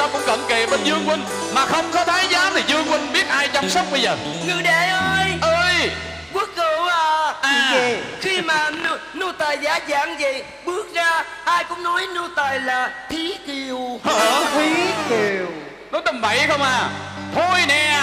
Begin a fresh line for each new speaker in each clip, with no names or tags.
sao cũng cận kề bên dương huynh? Mà không có thái giám thì dương huynh biết ai chăm sóc bây giờ?
Ngư đệ ơi!
Ơi!
Quốc cụ à!
À!
Gì?
Khi mà nô, nô tài giả dạng gì Bước ra ai cũng nói nô tài là Thí kiều.
Hả?
Thúy kiều.
Nói tầm bậy không à? Thôi nè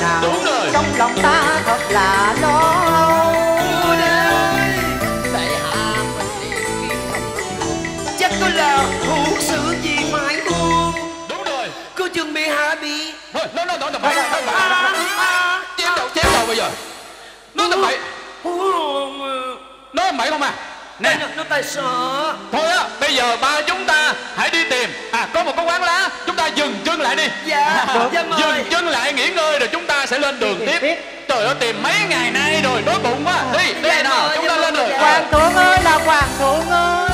nào. Đúng rồi.
trong lòng ta thật là lo. Âu
Tại hạ mình đi Chắc có là hữu sự gì phải không
đúng rồi.
Cô chừng bị hạ bị
thôi bậy tầm bậy
à, à,
chém đầu chém đầu bây giờ. Nói tầm bậy tầm bậy không à? Nè.
Nó, nó tài sợ.
Thôi á bây giờ ba chúng ta hãy đi tìm. À có một cái quán lá ta dừng chân lại đi
Dạ
Được.
Dạ mời
dừng chân lại nghỉ ngơi rồi chúng ta sẽ lên đường tiếp
tiếp.
trời ơi tìm mấy ngày nay rồi đói bụng quá đi đi
Dạ
nào
mời,
chúng
dạ
ta lên đường
dạ.
hoàng thượng ơi là hoàng thượng ơi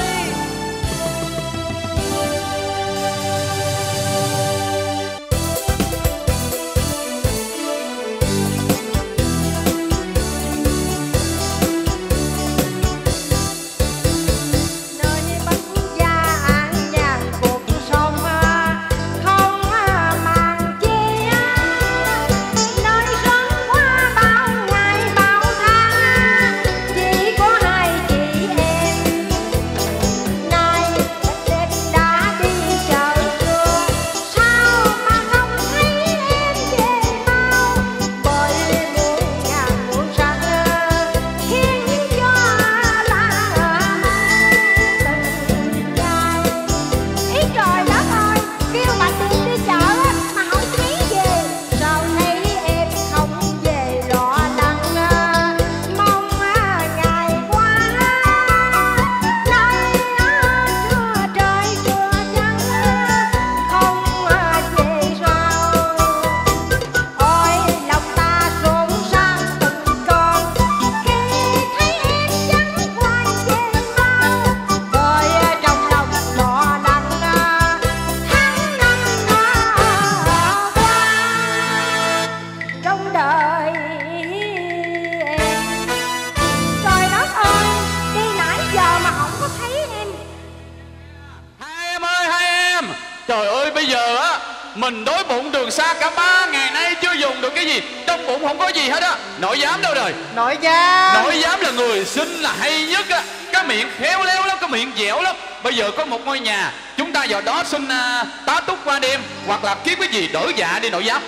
giờ có
một ngôi nhà chúng ta vào đó xin à, tá túc qua đêm hoặc là kiếm cái gì đỡ dạ đi nội giám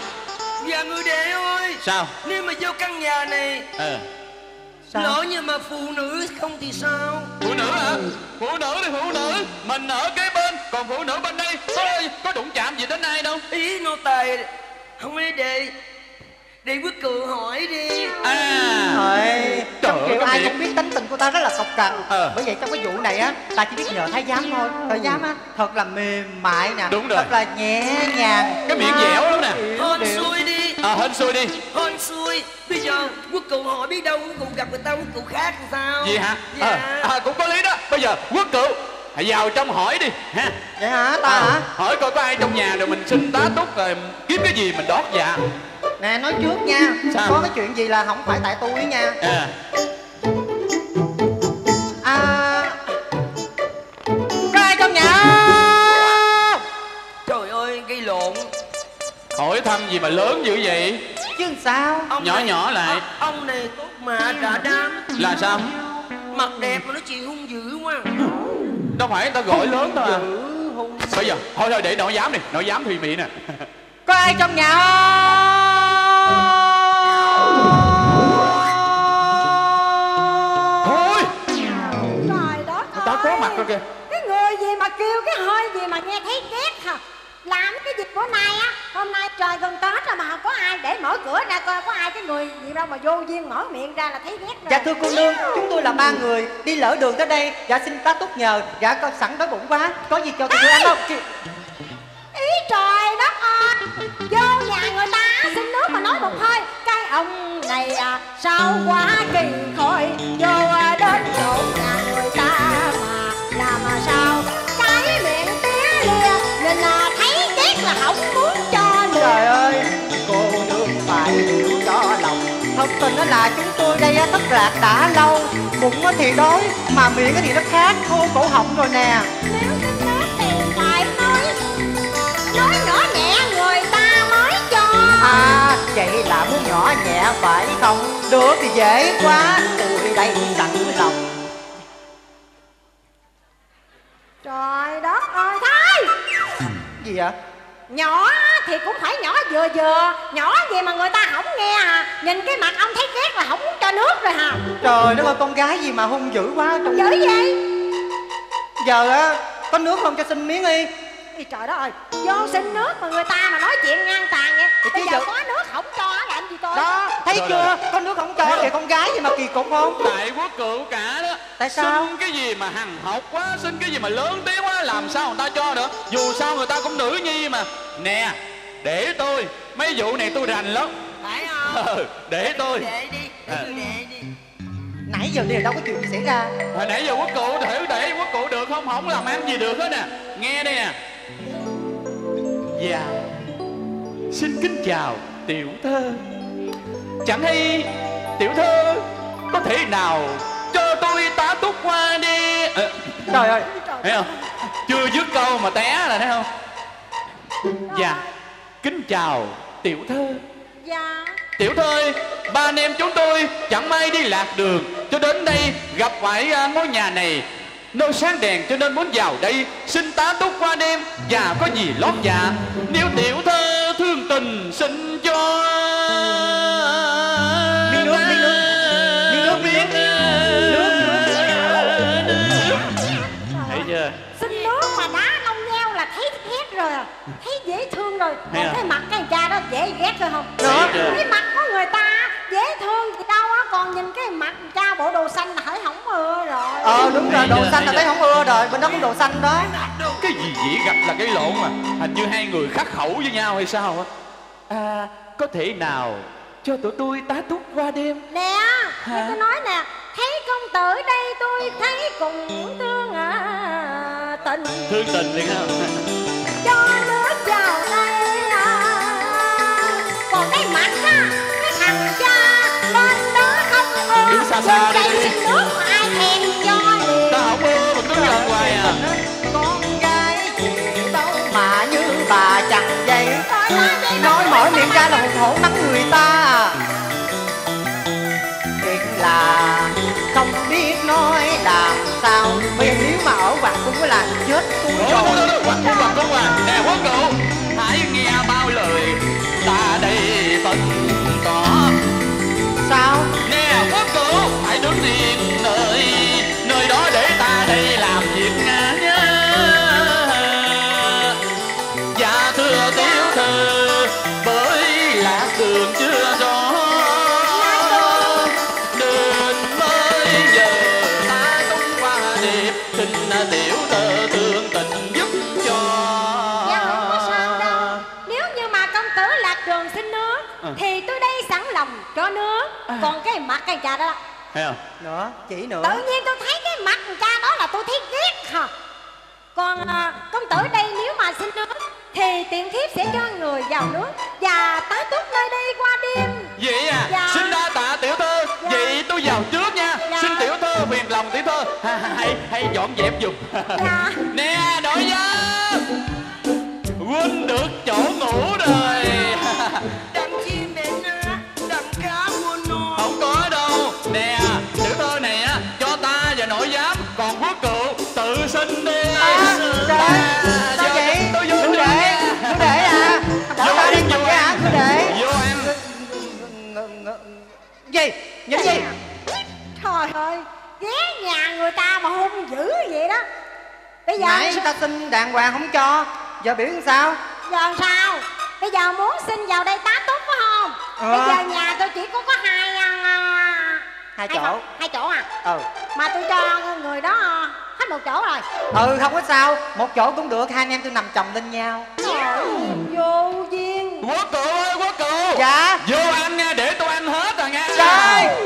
Dạ người đệ ơi.
Sao?
Nếu mà vô căn nhà này
ờ.
Sao?
Lỡ như mà phụ nữ không thì sao?
Phụ nữ hả? Phụ nữ thì phụ nữ. Mình ở kế bên còn phụ nữ bên đây. Có có đụng chạm gì đến ai đâu?
Ý nô tài Không ấy đệ Đệ quyết cự hỏi đi.
À.
Trời,
Trời
trong
ơi,
kiểu ai cũng biết tính tình của ta rất là cộc cằn.
Ờ.
Bởi vậy trong cái vụ này á, ta chỉ biết nhờ thái giám thôi. Thái giám á, thật là mềm mại nè.
Đúng rồi.
Thật là nhẹ nhàng.
Cái miệng dẻo lắm nè.
Hên xui
à, hên xui đi.
Hên xui. Bây giờ quốc cụ hỏi biết đâu quốc cụ gặp người ta quốc cụ khác thì sao?
Gì hả?
Dạ.
À, à, cũng có lý đó. Bây giờ quốc cựu hãy vào trong hỏi đi ha.
Vậy hả ta
à,
hả?
hỏi coi có ai trong nhà rồi mình xin tá túc rồi kiếm cái gì mình đót dạ
nè nói trước nha.
Sao?
có cái chuyện gì là không phải tại tôi nha.
À,
à. Có ai trong nhà?
Trời ơi gây lộn.
Hỏi thăm gì mà lớn dữ vậy?
Chứ sao?
Ông
Nhỏ
này,
nhỏ lại.
ông, này tốt mà cả đám
là sao?
Mặt đẹp mà nó chuyện hung dữ quá.
Đâu phải ta gọi lớn thôi à.
hung
bây giờ thôi thôi để nội giám đi. Nội giám thì bị nè.
Có ai trong nhà? không?
Có mặt rồi kìa.
Cái người gì mà kêu cái hơi gì mà nghe thấy ghét hả? Làm cái gì bữa nay á Hôm nay trời gần Tết rồi mà không có ai để mở cửa ra coi có ai cái người gì đâu mà vô duyên mở miệng ra là thấy ghét rồi.
Dạ thưa cô nương, chúng tôi là ba người đi lỡ đường tới đây. Dạ xin tá túc nhờ. Dạ con sẵn đói bụng quá. Có gì cho tôi tôi ăn không? Chị-
Ý trời đất ơi! Vô nhà người ta xin nước mà nói một hơi. Cái ông này à, sao quá kỳ khôi Vô à, đến chỗ
Thật tình là chúng tôi đây thất lạc đã lâu. Bụng thì đói, mà miệng thì nó khát khô cổ họng rồi nè.
Nếu nước thì phải nói Nói nhỏ nhẹ người ta mới cho.
À, vậy là muốn nhỏ nhẹ phải không? Được thì dễ quá, tôi đây sẵn lòng.
Trời đất ơi! Thôi!
Gì vậy?
Nhỏ thì cũng phải nhỏ vừa vừa. Nhỏ gì mà người ta không nghe à. Nhìn cái mặt ông thấy ghét là không muốn cho nước rồi hả?
Trời đất ơi, con gái gì mà hung dữ quá trong
Dữ vậy?
Giờ á, có nước không cho xin miếng đi
Ê, Trời đất ơi Vô xin nước mà người ta mà nói chuyện ngang tàn vậy.
Thì
Bây giờ
giờ-
có nước không cho làm gì tôi?
Đó, thấy
Rồi,
chưa? Có nước không cho thì con gái gì mà kỳ cục không?
tại quốc cựu cả đó.
Tại sao?
xin cái gì mà hằng học quá xin cái gì mà lớn tiếng quá làm sao người ta cho được? Dù sao người ta cũng nữ nhi mà. Nè để tôi. Mấy vụ này tôi rành lắm.
Phải không?
Ờ, để tôi.
để đi để
À.
tôi để đi.
Nãy giờ đều đâu có chuyện gì xảy ra.
Hồi nãy giờ quốc cụ thử để quốc cụ được không? Không làm ăn gì được hết nè. Nghe đây nè. Dạ. Xin kính chào tiểu thơ. Chẳng hay tiểu thơ có thể nào cho tôi tá túc qua đi? Ờ,
Trời ơi,
thấy không? Chưa dứt câu mà té là thấy không? Dạ kính chào tiểu thơ.
Dạ.
Tiểu thơ ơi, ba anh em chúng tôi chẳng may đi lạc đường Cho đến đây gặp phải à, ngôi nhà này. Nơi sáng đèn cho nên muốn vào đây Xin tá túc qua đêm và có gì lót dạ. Nếu tiểu thơ thương tình xin cho
thương rồi.
Thấy
Còn
à?
cái mặt cái thằng cha đó dễ ghét thôi không?
Đó.
Cái mặt của người ta dễ thương gì đâu á Còn nhìn cái mặt thằng cha bộ đồ xanh là thấy không ưa rồi.
Ờ đúng rồi, đồ xanh là thấy không ưa rồi Bên đó cũng đồ xanh đó.
Cái gì vậy gặp là cái lộn mà. Hình như hai người khắc khẩu với nhau hay sao á. À có thể nào cho tụi tôi tá túc qua đêm?
Nè, như tôi nói nè Thấy công tử đây tôi thấy cùng thương à, tình.
Thương tình liền không
Cho
Đứng xa đi.
nước mà ai thèm cho liền.
Ta không ưa cứ hoài à.
Con gái đâu mà như bà chẳng vậy. Nói
mà
miệng ra là hùng hổ mắng người ta Thiệt là không biết nói làm sao. Bây giờ nếu mà ở hoàng cung là chết tôi rồi.
Hoàng cung, hoàng cung à Nè quốc cụ Hãy nghe bao lời Ta đây phân tỏ.
Sao?
Cụ Hãy đứng yên nơi Nơi đó để ta đây làm việc nha nhớ. Dạ thưa tiểu thư Bởi lạc đường chưa rõ. Đến mới giờ ta tung qua điệp Xin tiểu thư thương tình giúp cho.
Dạ không có sao đâu. Nếu như mà công tử lạc đường xin nước
Ừ.
thì tôi đây sẵn lòng cho nước còn cái mặt cái cha đó.
Thấy không?
Nữa chỉ nữa.
Tự nhiên tôi thấy cái mặt cha đó là tôi thấy ghét hả? Còn à, công tử đây nếu mà xin nước thì tiện thiếp sẽ cho người vào nước và tá túc nơi đây qua đêm.
Vậy à?
Dạ.
xin đa tạ tiểu thư.
Dạ.
vậy tôi vào trước nha.
Dạ.
xin tiểu thư phiền lòng tiểu ha, hay hay dọn dẹp giùm.
Dạ.
nè nội giám huynh được chỗ ngủ rồi
Gì? Những gì?
trời ơi ghé nhà người ta mà hung dữ vậy đó bây giờ
Nãy ta xin đàng hoàng không cho. Giờ biểu làm sao?
giờ sao bây giờ muốn xin vào đây tá túc phải không
Ờ.
bây giờ nhà tôi chỉ có có hai à,
Hai chỗ.
phòng- hai chỗ à
Ừ.
mà tôi cho người đó à, hết một chỗ rồi
Ừ không có sao. Một chỗ cũng được. Hai anh em tôi nằm chồng lên nhau.
trời vô duyên
quốc cựu ơi quốc cựu
Dạ.
vô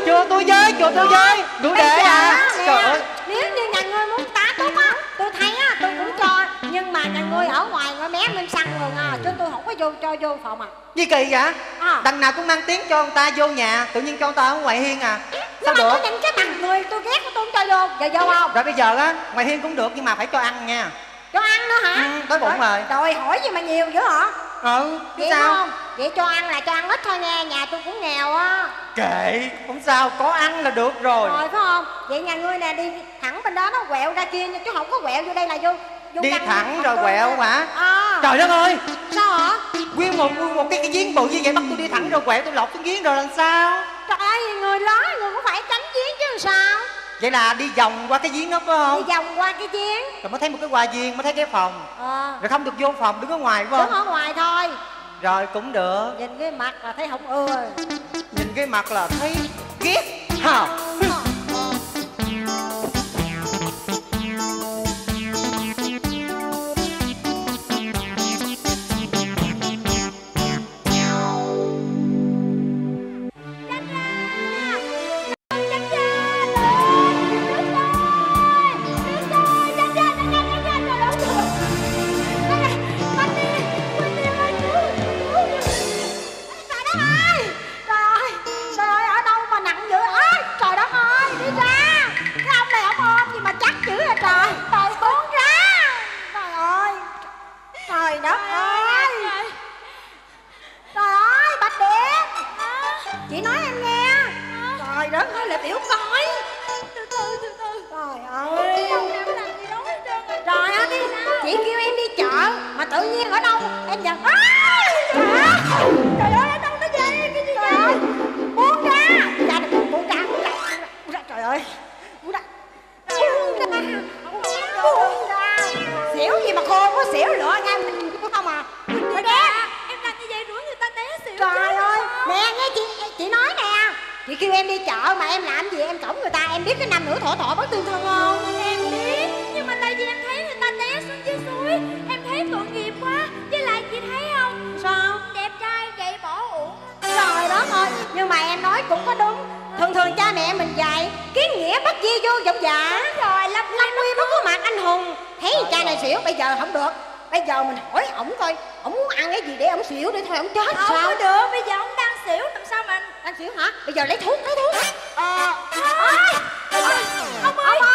Chừa tôi với Chừa tôi với. Đủ để à Trời ơi.
Nếu như nhà ngươi muốn tá túc á tôi thấy á tôi cũng cho. Nhưng mà nhà ngươi ở ngoài ngõ mé bên săn rồi à chứ tôi không có vô cho vô phòng à.
Gì kỳ vậy?
À.
Đằng nào cũng mang tiếng cho người ta vô nhà Tự nhiên cho người ta ở ngoài hiên à. Sao
nhưng mà
được?
tôi nhìn cái mặt người tôi ghét tôi không cho vô. Giờ vô không?
Rồi bây giờ á Ngoài hiên cũng được Nhưng mà phải cho ăn nha.
Cho ăn nữa hả?
Ừ, đói bụng rồi.
rồi hỏi gì mà nhiều dữ hả?
Ừ chứ
vậy
sao?
không vậy cho ăn là cho ăn ít thôi nha nhà tôi cũng nghèo á.
Kệ Không sao Có ăn là được rồi.
Rồi phải không? Vậy nhà ngươi nè đi thẳng bên đó nó quẹo ra kia nha chứ không có quẹo vô đây là vô, vô
Đi thẳng rồi quẹo hả?
à,
Trời đất ơi!
Sao hả?
Nguyên một nguyên một cái, cái giếng bự như vậy Bắt tôi đi thẳng rồi quẹo tôi lọt xuống giếng rồi làm sao?
Trời ơi người lớn người cũng phải tránh giếng chứ sao?
Vậy là đi vòng qua cái giếng đó phải
đi
không
vòng qua cái giếng.
Rồi mới thấy một cái hoa viên Mới thấy cái phòng.
Ờ.
Rồi không được vô phòng Đứng ở ngoài phải
đứng
không?
ở ngoài thôi
Rồi cũng được.
Nhìn cái mặt là thấy không ưa
Nhìn cái mặt là thấy ghét Hả
Chị kêu em đi chợ mà em
làm
gì em cổng người ta em biết cái năm nửa thổ thọ bất tương thân không?
Em biết. Nhưng mà tại vì em thấy người ta té xuống dưới suối Em thấy tội nghiệp quá. Với lại chị thấy không?
Sao?
Đẹp trai vậy bỏ uổng.
Trời đất ơi Nhưng mà em nói cũng có đúng. Thường thường cha mẹ mình dạy Kiến nghĩa bất di vô vọng dạ.
Rồi Lâm
Lâm Nguy bất có mặt anh hùng. Thấy cha này xỉu bây giờ không được Bây giờ mình hỏi ổng coi Ổng muốn ăn cái gì để ổng xỉu để thôi ổng chết
Không
sao?
có được Bây giờ ông đang xỉu Làm sao mà
Đang xỉu hả? Bây giờ lấy thuốc lấy thuốc.
Ờ Ôi! Ông
ơi!
Ông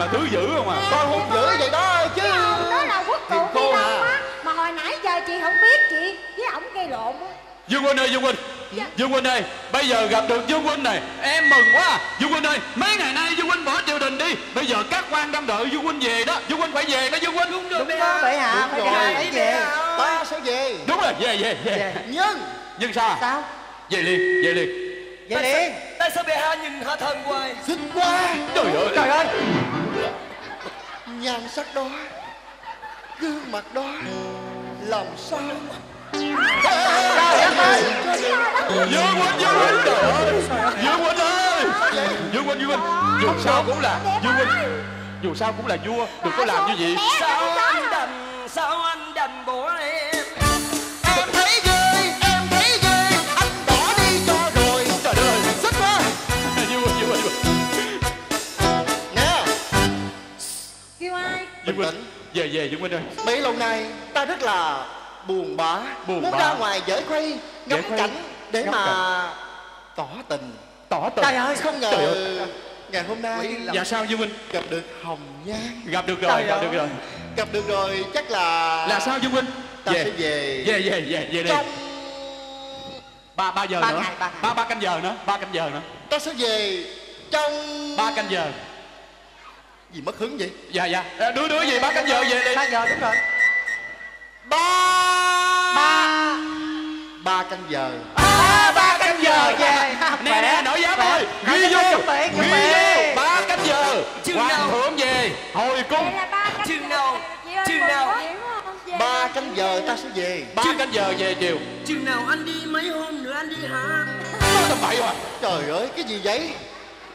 là thứ
dữ không à?
Con hung dữ vậy đó chứ.
Không đó là quốc
tụ
phi long á. Mà hồi nãy giờ chị không biết chị với ổng gây lộn á.
Dương huynh ơi dương huynh. Dạ. dương huynh ơi bây giờ gặp được dương huynh này em mừng quá. Dương huynh ơi mấy ngày nay dương huynh bỏ triều đình đi. Bây giờ các quan đang đợi dương huynh về đó. Dương huynh phải về đó dương huynh. Đúng,
đúng đó vậy
hả?
Phải về. Phải về
ta sẽ về.
Đúng rồi về về về.
Nhưng.
Nhưng sao?
Sao?
Về liền về liền.
Về liền.
tại sao bệ hạ nhìn hạ thần hoài.
Xinh quá
trời ơi.
Trời ơi
nhan sắc đó gương mặt đó làm sao
mà
Dương Quỳnh, Dương Quỳnh, trời ơi Dương Quỳnh ơi. Dương Quỳnh, Dương Quỳnh Dù sao cũng là Dương Quỳnh Dù sao cũng là vua Đừng có làm như vậy
Sao anh đành Sao anh đành bỏ em?
bình tĩnh về về Dũng Minh ơi.
Mấy lâu nay ta rất là buồn bã.
Buồn
muốn
bã.
ra ngoài dễ quay ngắm
khuây,
cảnh để
ngắm
mà
cảnh.
tỏ tình.
Tỏ tình.
Trời ơi
không ngờ ngày hôm nay
dạ sao Dũng Minh?
gặp được Hồng Nhan.
Gặp được rồi gặp được rồi.
Gặp được rồi chắc là
là sao Dũng Minh?
ta
về.
sẽ về.
Về về về về đi.
Trong...
ba ba giờ
ba
nữa.
ngày, ba, ngày.
ba ba canh giờ nữa. Ba canh giờ nữa.
Ta sẽ về trong
ba canh giờ
gì mất hứng vậy?
Dạ dạ. Đứa đứa gì? Ba cánh giờ về đi.
Ba giờ đúng rồi.
Ba!
Ba!
Ba canh giờ
à, Ba ba canh giờ
về.
Nè nè nổi
giá
ơi ghi vô. ghi vô. Ba canh giờ hoàng thưởng về. Hồi cung.
Chừng nào? chừng nào?
ba canh giờ ta sẽ về.
Ba canh giờ về chiều.
Chừng nào anh đi mấy hôm nữa anh đi hả?
Tao bậy rồi
trời ơi cái gì vậy?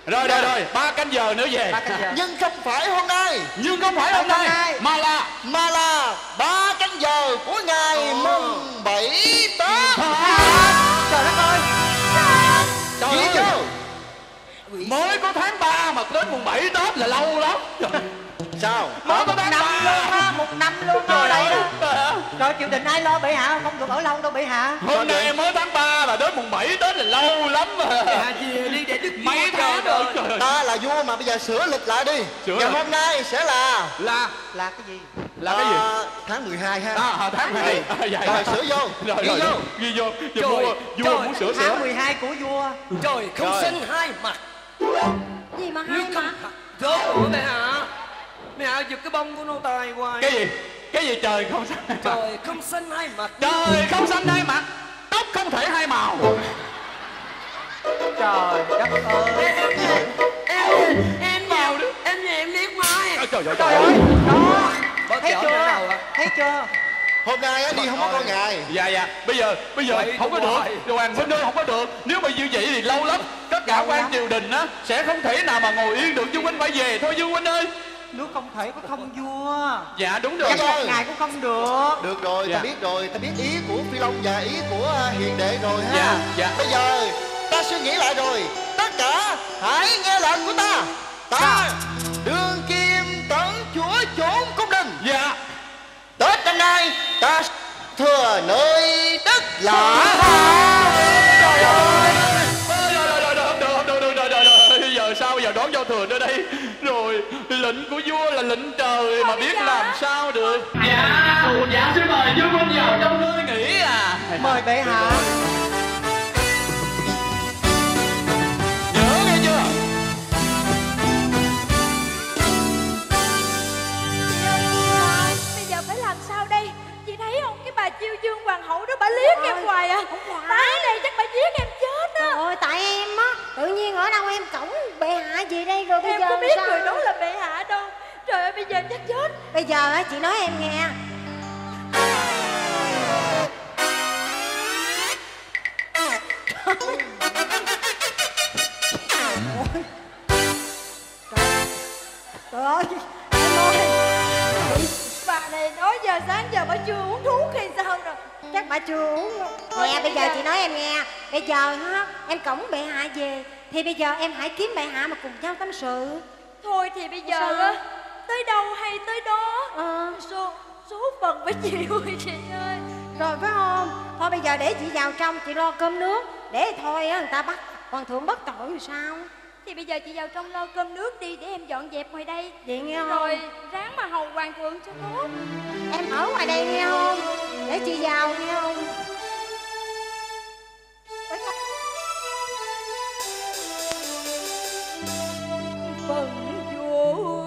Rồi rồi rồi. ba canh giờ nữa về.
Giờ.
Nhưng không phải hôm nay.
Nhưng không phải hôm nay.
nay.
mà là
mà là ba canh giờ của ngày mùng bảy tết.
Trời đất ơi.
Trời ơi. Mới có tháng 3 mà đến mùng 7 Tết là lâu lắm. Trời,
sao?
Mới có
năm
3
luôn á một năm luôn
ơi.
đó rồi triều đình ai lo bị hạ? Không được ở lâu đâu bị hạ.
Hôm nay mới tháng 3 mà đến mùng 7 Tết là lâu lắm mà
Dạ đi để đức
mấy
vua
tháng rồi.
ta là vua mà bây giờ sửa lịch lại đi.
Sửa
ngày hôm nay sẽ là
là?
Là cái gì?
Là cái gì?
Ờ, tháng 12 ha.
À, à tháng 2 à, vậy
rồi sửa vô.
Rồi
ghi
rồi
vô.
ghi vô. Giờ
Trời,
vua vua
trời,
muốn sửa sửa.
tháng 12 của vua.
Trời không
Rồi.
sinh hai mặt.
Gì mà hai mặt?
Rốt của mẹ hả Mẹ giật cái bông của nô tài hoài.
Cái gì? Cái gì trời không xanh hai mặt
Trời không sinh hai mặt
trời không xanh hai mặt tóc không thể hai màu.
Trời đất ơi.
Em em vào đi. Em nhà em liếc mai
trời ơi
trời
trời
ơi. đó.
Bớt
thấy chưa?
ạ?
Thấy chưa?
Hôm nay á, đi không có con ngày
dạ dạ. Bây giờ bây giờ
Vậy
không có được. đồ hoàng huynh ơi không có được. Nếu mà như vậy thì lâu lắm. Tất cả quan triều đình á sẽ không thể nào mà ngồi yên được. Dương huynh phải về thôi dương huynh ơi
nước không thể có không vua.
Dạ đúng rồi.
Dạ.
một ngày cũng không được.
Được rồi
Dạ.
ta biết rồi ta biết ý của phi long và ý của à, hiền đệ rồi ha.
Dạ, dạ.
bây giờ ta suy nghĩ lại rồi. Tất cả hãy nghe lệnh của ta. Ta đường kim tấn chúa chốn cung đình.
Dạ.
Tết năm nay ta thừa nơi đất lạ
lệnh của vua là lệnh trời mà biết làm sao được dạ dạ xin mời dương huynh vào trong nơi nghỉ à
mời bệ hạ
hậu đó bà liếc em hoài à. Tái này chắc bà giết em chết á
Ôi tại em á Tự nhiên ở đâu em cổng bệ hạ gì đây rồi bây
Em
giờ
có biết
sao?
người đó là bệ hạ đâu. Trời ơi bây giờ em chắc chết.
Bây giờ á chị nói em nghe. Trời ơi. Ơi
giờ sáng giờ bà chưa uống thuốc hay sao rồi?
Chắc bà chưa uống.
Thôi
Nè bây giờ chị nói em nghe. Bây giờ ha Em cổng bệ hạ về. Thì bây giờ em hãy kiếm bệ hạ mà cùng nhau tâm sự.
Thôi thì bây giờ á Tới đâu hay tới đó?
Ờ.
Số, số phận phải chịu chị ơi
Rồi phải không? Thôi bây giờ để chị vào trong chị lo cơm nước. Để thôi á người ta bắt Hoàng thượng bất tội thì sao?
Thì bây giờ chị vào trong lo cơm nước đi Để em dọn dẹp ngoài đây
Vậy nghe không?
Rồi ráng mà hầu hoàng thượng cho tốt
Em ở ngoài đây nghe không? Để chị vào nghe không?
Phần vô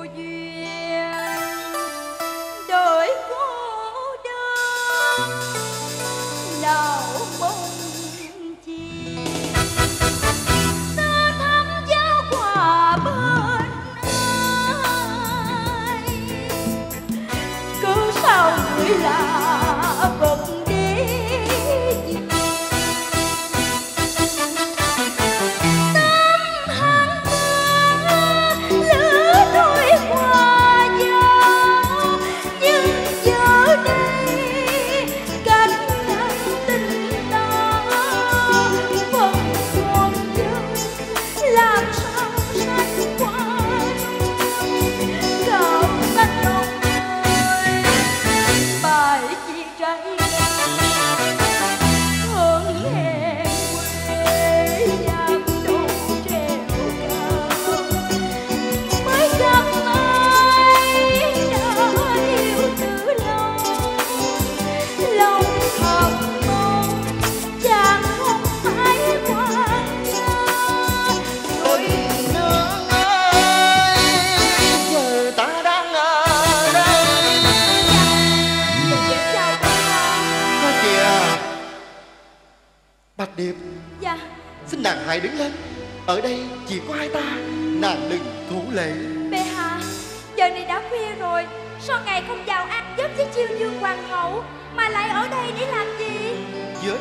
sao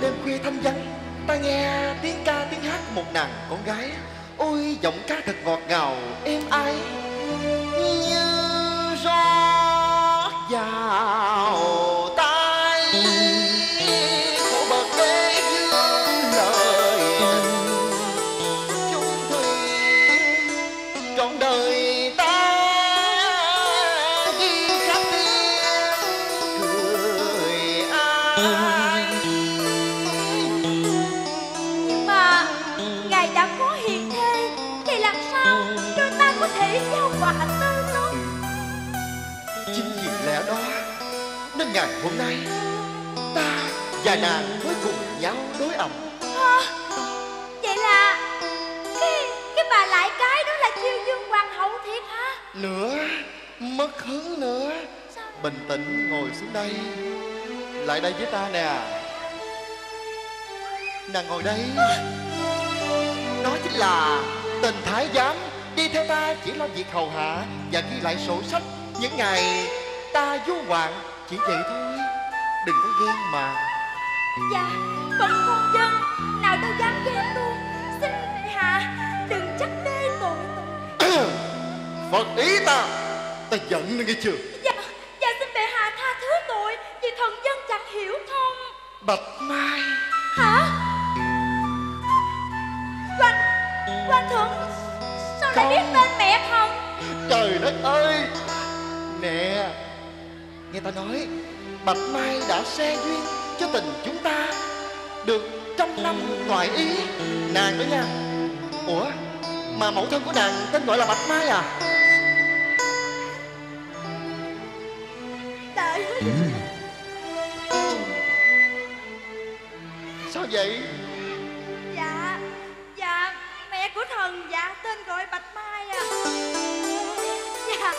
đêm khuya thanh vắng, Ta nghe tiếng ca tiếng hát một nàng con gái. Ôi, giọng ca thật ngọt ngào, êm ái. Hôm nay ta và nàng mới cùng nhau đối ẩm
Hả? Vậy là Cái cái bà lại cái đó là chiêu dương hoàng hậu thiệt hả?
Nữa mất hứng nữa.
Sao?
Bình tĩnh ngồi xuống đây. Lại đây với ta nè. Nàng ngồi đây. Đó chính là tình thái giám đi theo ta chỉ lo việc hầu hạ và ghi lại sổ sách. Những ngày ta du ngoạn chỉ vậy thôi đừng có ghen mà.
Dạ Bậc con dân Nào đâu dám ghen luôn. Xin hạ Đừng trách đê tội tội
phật ý ta ta giận nghe chưa?
Dạ Dạ xin bệ hạ tha thứ tội Vì thần dân chẳng hiểu thông.
Bạch mai.
Hả? Hoàng Hoàng thượng Sao lại biết tên mẹ không?
Trời đất ơi. Nè nghe ta nói bạch mai đã xe duyên cho tình chúng ta. Được trăm năm toại ý nàng đó nha. Ủa mà mẫu thân của nàng tên gọi là bạch mai à?
Tại
sao vậy?
Dạ Dạ Mẹ của thần dạ tên gọi Bạch Mai à. Dạ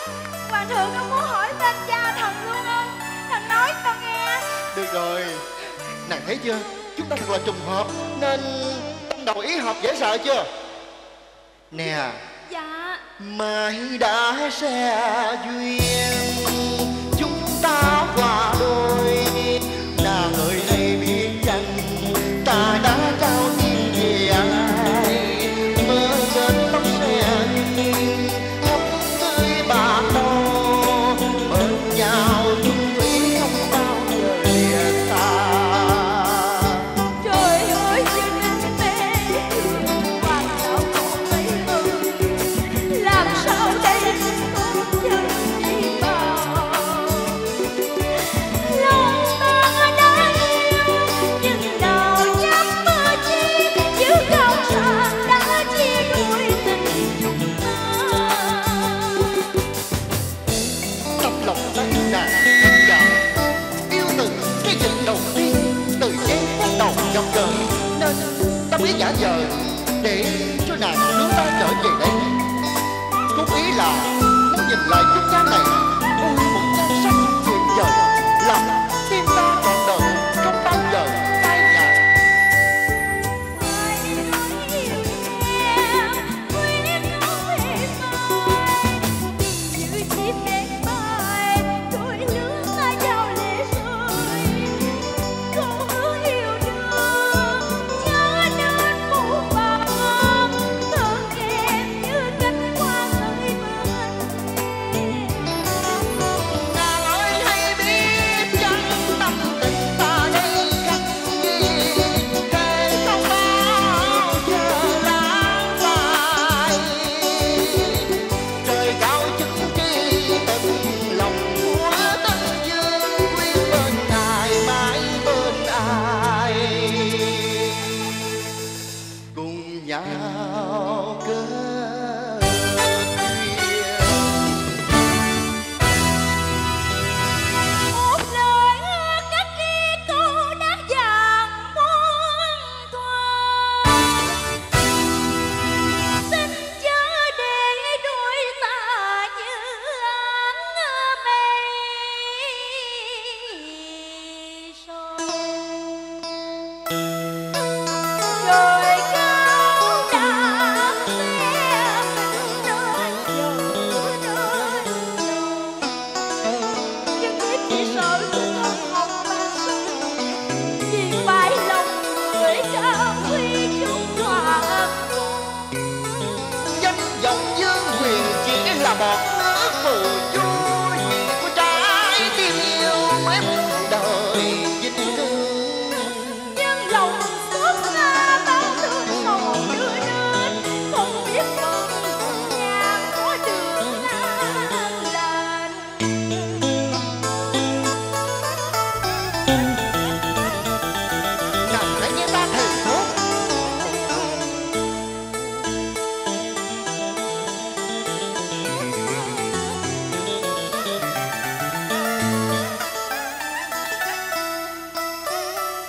Hoàng thượng có muốn hỏi tên cha thần luôn không Thần nói con nghe.
Được rồi. Nàng thấy chưa? Chúng ta thật là trùng hợp nên đầu ý hợp dễ sợ chưa? Nè.
Dạ.
Mai đã xe duyên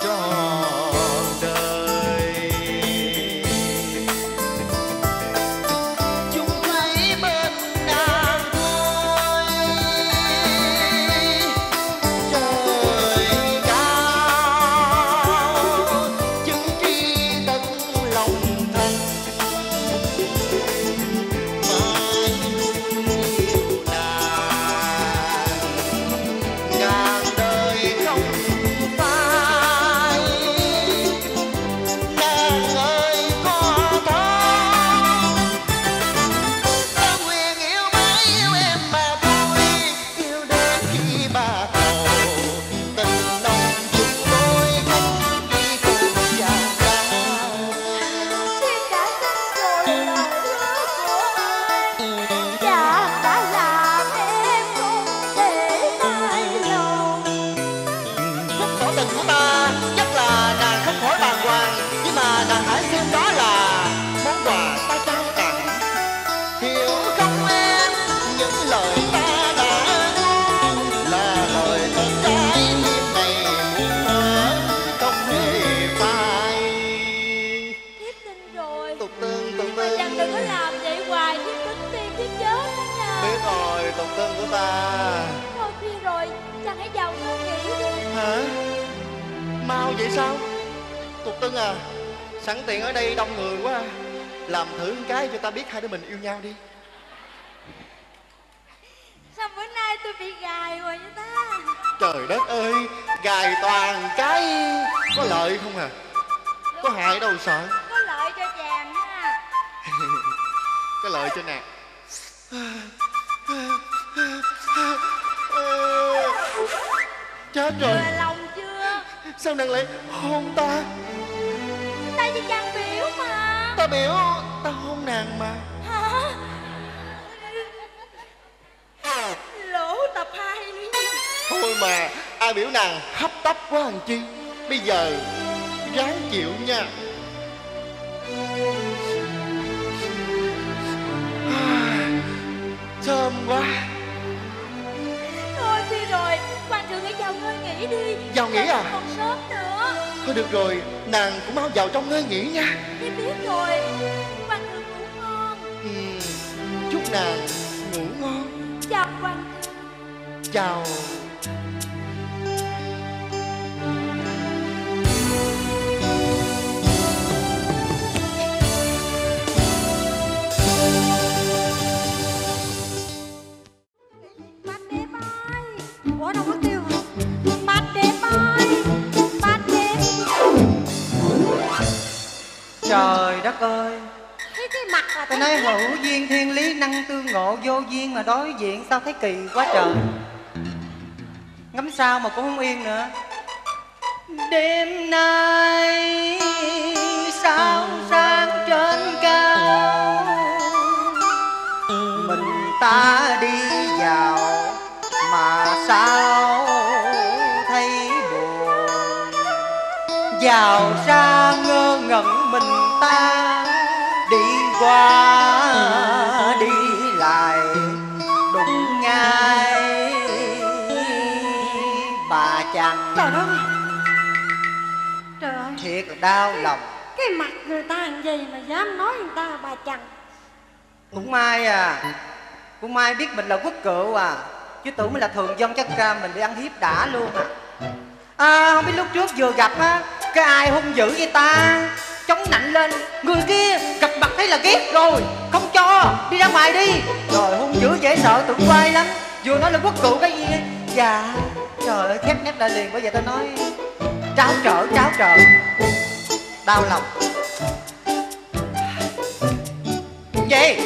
trọn mau
ngộ vô duyên mà đối diện sao thấy kỳ quá trời ngắm sao mà cũng không yên nữa đêm nay sao sáng trên cao, mình ta đi vào mà sao thấy buồn vào sao? Đau lòng.
Cái mặt người ta làm gì mà dám nói người ta bà chằn.
Cũng may à cũng may biết mình là quốc cựu à chứ tưởng mình là thường dân chắc ca mình bị ăn hiếp đã luôn. À à không biết lúc trước vừa gặp á cái ai hung dữ vậy ta? Chống nạnh lên người kia gặp mặt thấy là ghét rồi không cho đi ra ngoài đi. Rồi hung dữ dễ sợ tưởng quay lắm. Vừa nói là quốc cựu cái gì? Ấy. dạ trời ơi khép nép lại liền bởi vậy tao nói tráo trở tráo trở đau lòng. Gì?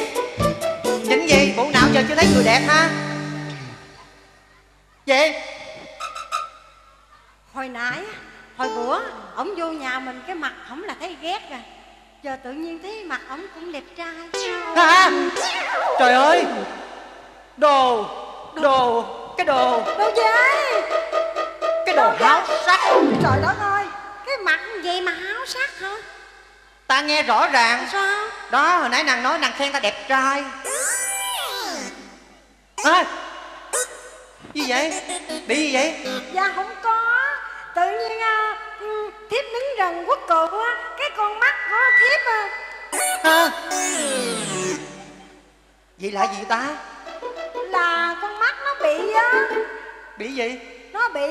Nhìn gì? Bộ nào giờ chưa thấy người đẹp ha? Gì?
Hồi nãy Hồi bữa Ổng vô nhà mình cái mặt ổng là thấy ghét rồi. Giờ tự nhiên thấy mặt ổng cũng đẹp trai.
Hả trời ơi. Đồ đồ cái đồ
Đâu vậy
cái đồ háo sắc.
Trời đất ơi Cái mặt vậy mà háo sắc hả?
Ta nghe rõ ràng.
Sao?
Đó hồi nãy nàng nói nàng khen ta đẹp trai. À, gì vậy? Bị gì vậy?
Dạ không có. Tự nhiên à, ừ, gần quốc cụ á cái con mắt của thiếp à,
Hả? Vậy là gì ta?
là con mắt nó bị á.
Bị gì?
nó bị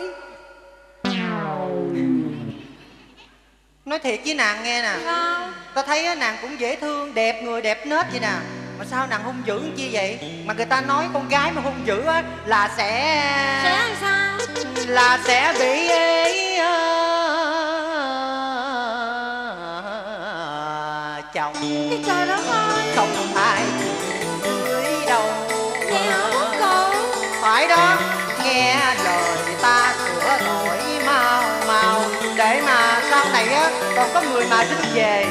Nói thiệt với nàng nghe nè.
Sao?
Ta thấy á, nàng cũng dễ thương, đẹp người đẹp nết vậy nè. Mà sao nàng hung dữ chi vậy? Mà người ta nói con gái mà hung dữ á là sẽ...
sẽ làm sao?
Là sẽ bị ế này á còn có người mà xin về.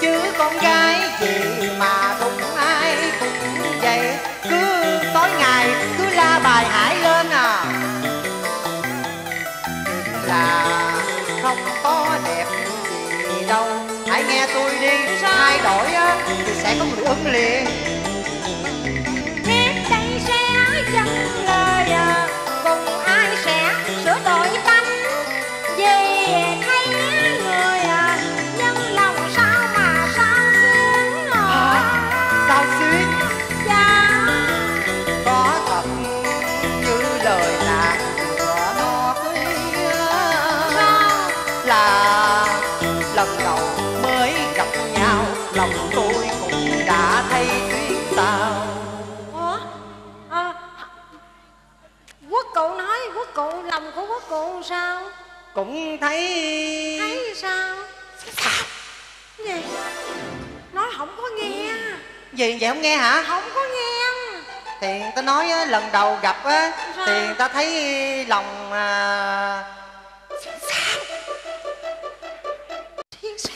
Chứ con gái gì mà cũng ai cũng vậy. Cứ tối ngày cứ la bài hải lên à. Là không có đẹp gì đâu. Hãy nghe tôi đi, thay đổi á thì sẽ có người ứng liền.
Thiếp tay sẽ chẳng lời
cũng thấy thấy
sao? Gì nói không có nghe.
Gì vậy không nghe hả?
Không có nghe
thì người ta nói á, lần đầu gặp á
Sao?
thì người ta thấy lòng à,
thiên sao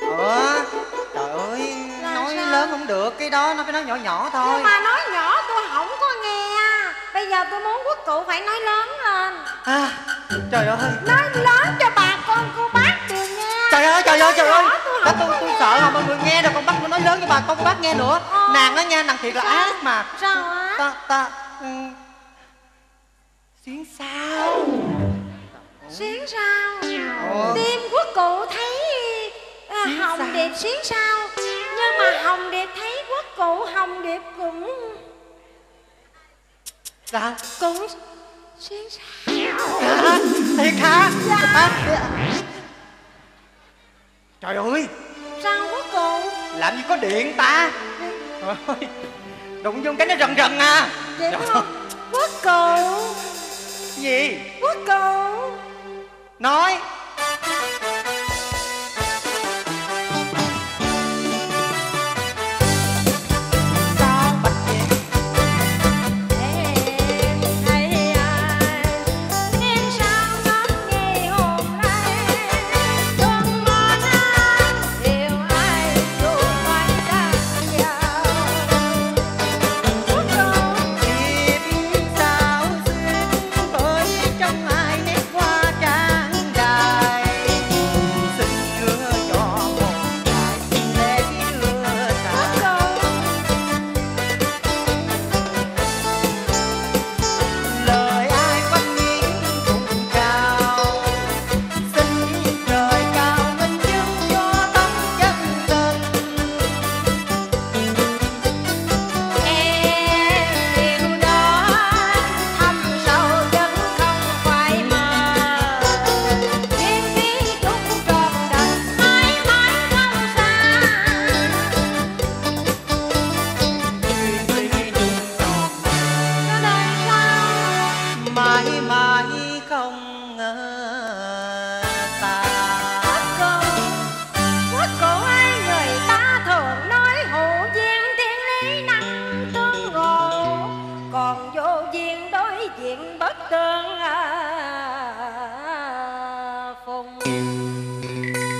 ủa? Trời ơi
Là
nói
sao?
lớn không được cái đó nó phải nói nhỏ nhỏ thôi.
nhưng mà nói nhỏ tôi không có nghe. Bây giờ tôi muốn quốc cụ phải nói lớn lên.
À, trời ơi.
Nói lớn cho bà con cô bác đều nghe
trời ơi trời ơi trời ơi.
Nhỏ tôi
tôi sợ mà mọi người nghe rồi con bắt tôi nói lớn cho bà con bác nghe nữa.
Ờ.
nàng đó nha nàng thiệt là
Sao?
ác mà.
Sao á?
Ta ta ừ, xuyến sao?
Xuyến sao?
Ủa?
tim quốc cụ thấy
Xuyến
hồng
sao?
điệp xuyến sao? Nhưng mà hồng điệp thấy quốc cụ hồng điệp cũng
sao
cũng xuyến sao
hả thiệt hả?
Dạ.
Trời ơi!
Sao quốc cụ
làm gì có điện ta? Trời ơi, đụng vô cái nó rần rần à.
Vậy
Trời
không quốc cụ
gì?
Quốc cụ
nói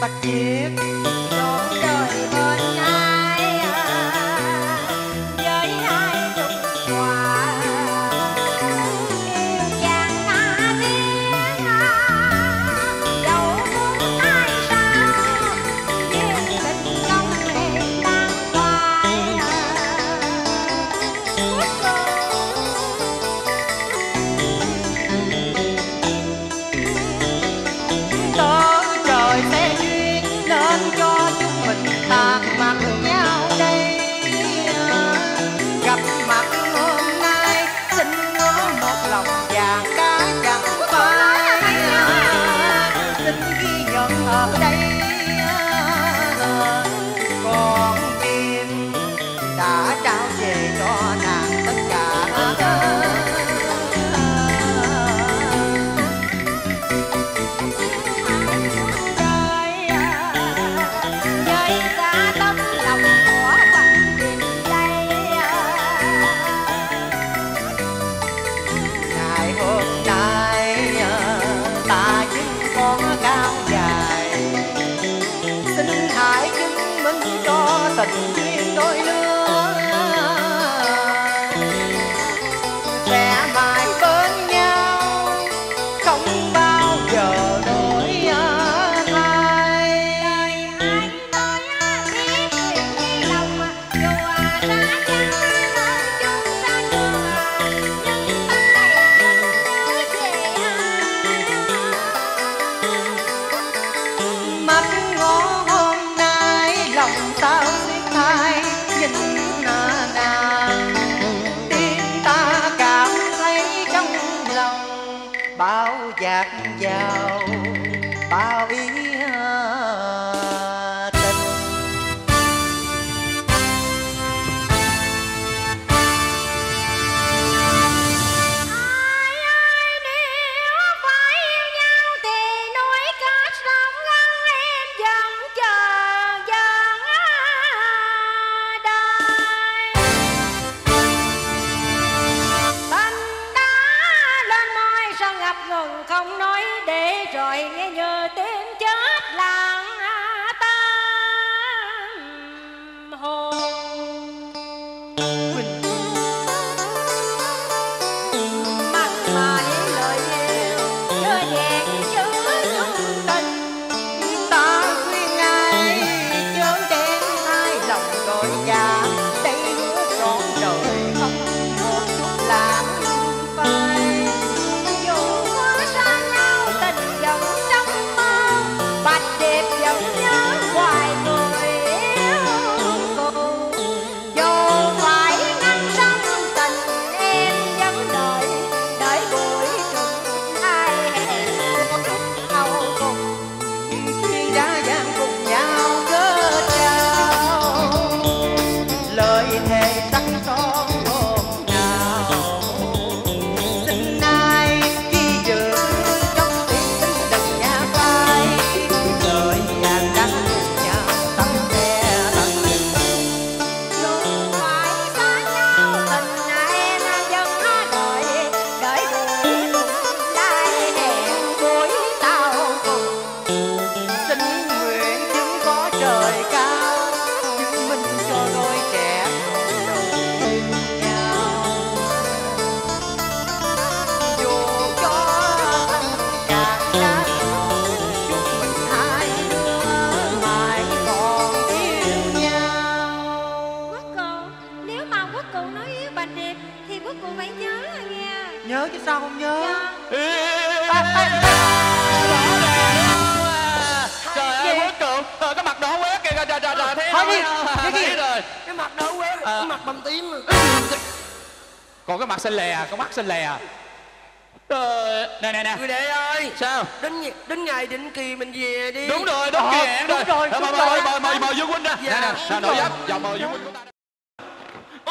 bạch
đến ngày- định kỳ mình về đi
Đúng rồi, đúng kỳ hẹn
đúng rồi,
Ờ,
đúng
mời,
rồi.
mời, mời, mời, mời Dương Huynh ra.
Dạ.
Nè nè, nè, nội
Đúng
giáp, dạ mời Dương Huynh của ta.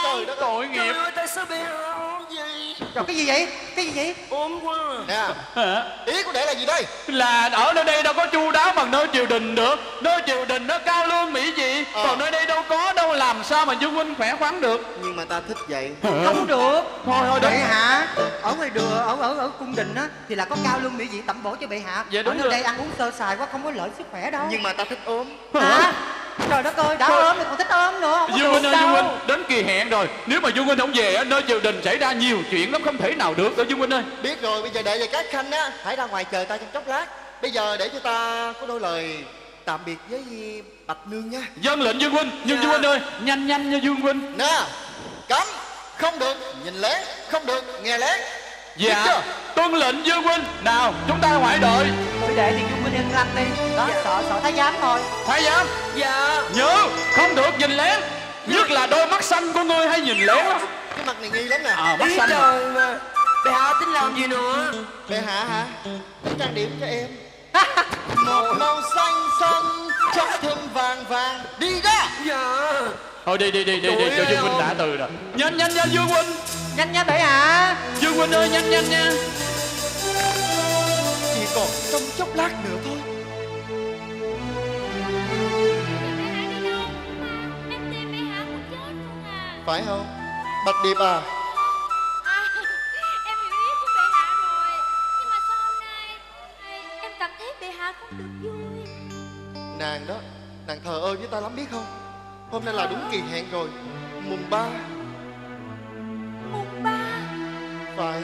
Trời đất tội nghiệp.
trời ơi tại sao ốm gì
Rồi cái gì vậy? Cái gì vậy?
ốm quá
nè
Hả?
ý của đệ là gì đây
là ở nơi đây đâu có chu đáo bằng nơi triều đình được nơi triều đình nó cao lương mỹ vị
Ờ.
còn nơi đây đâu có đâu làm sao mà dương huynh khỏe khoắn được.
Nhưng mà ta thích vậy.
Không được.
Thôi thôi
Bệ hạ Ở ngoài đường ở ở ở cung đình á Thì là có cao lương mỹ vị tẩm bổ cho bệ hạ.
Dạ, đúng
Ở nơi
rồi.
đây ăn uống sơ sài quá không có lợi sức khỏe đâu.
Nhưng mà ta thích ốm.
Hả? Trời đất ơi đã
Thôi.
ốm thì còn thích ốm nữa Không
dương huynh ơi dương huynh đến kỳ hẹn rồi. Nếu mà dương huynh không về á, nơi triều đình xảy ra nhiều chuyện lắm không thể nào được đâu dương huynh ơi.
Biết rồi bây giờ đệ và các khanh á hãy ra ngoài chờ ta trong chốc lát. Bây giờ để cho ta có đôi lời tạm biệt với bạch nương nha.
Dân lệnh dương huynh nhưng
Dạ.
dương huynh ơi nhanh nhanh nha dương huynh.
Nè cấm không được nhìn lén không được nghe lén.
Dạ tuân lệnh dương huynh. Nào chúng ta ngoại đợi
Tôi để thì dung minh yên lâm đi. Đó sợ sợ thái giám thôi.
Phải dám
dạ.
Nhớ không được nhìn lén. Nhất là đôi mắt xanh của ngươi hay nhìn lén. Lắm
cái mặt này nghi lắm nè.
À mắt
ý
xanh. à.
trời mà. Bệ hạ tính làm gì nữa?
Bệ hạ hả? Tính trang điểm cho em một màu xanh xanh trong thêm vàng vàng. Đi ra
dạ.
Thôi đi đi đi đi đi cho dương huynh đã từ rồi. Nhanh nhanh nhanh dương huynh.
Nhanh nhanh bệ hạ
dương huynh ơi nhanh nhanh nha.
Chỉ còn trong chốc lát nữa thôi.
À
phải không? Bạch điệp À, Nàng đó Nàng thờ ơ với ta lắm biết không? Hôm nay là đúng kỳ hẹn rồi Mùng ba.
Mùng ba.
Phải.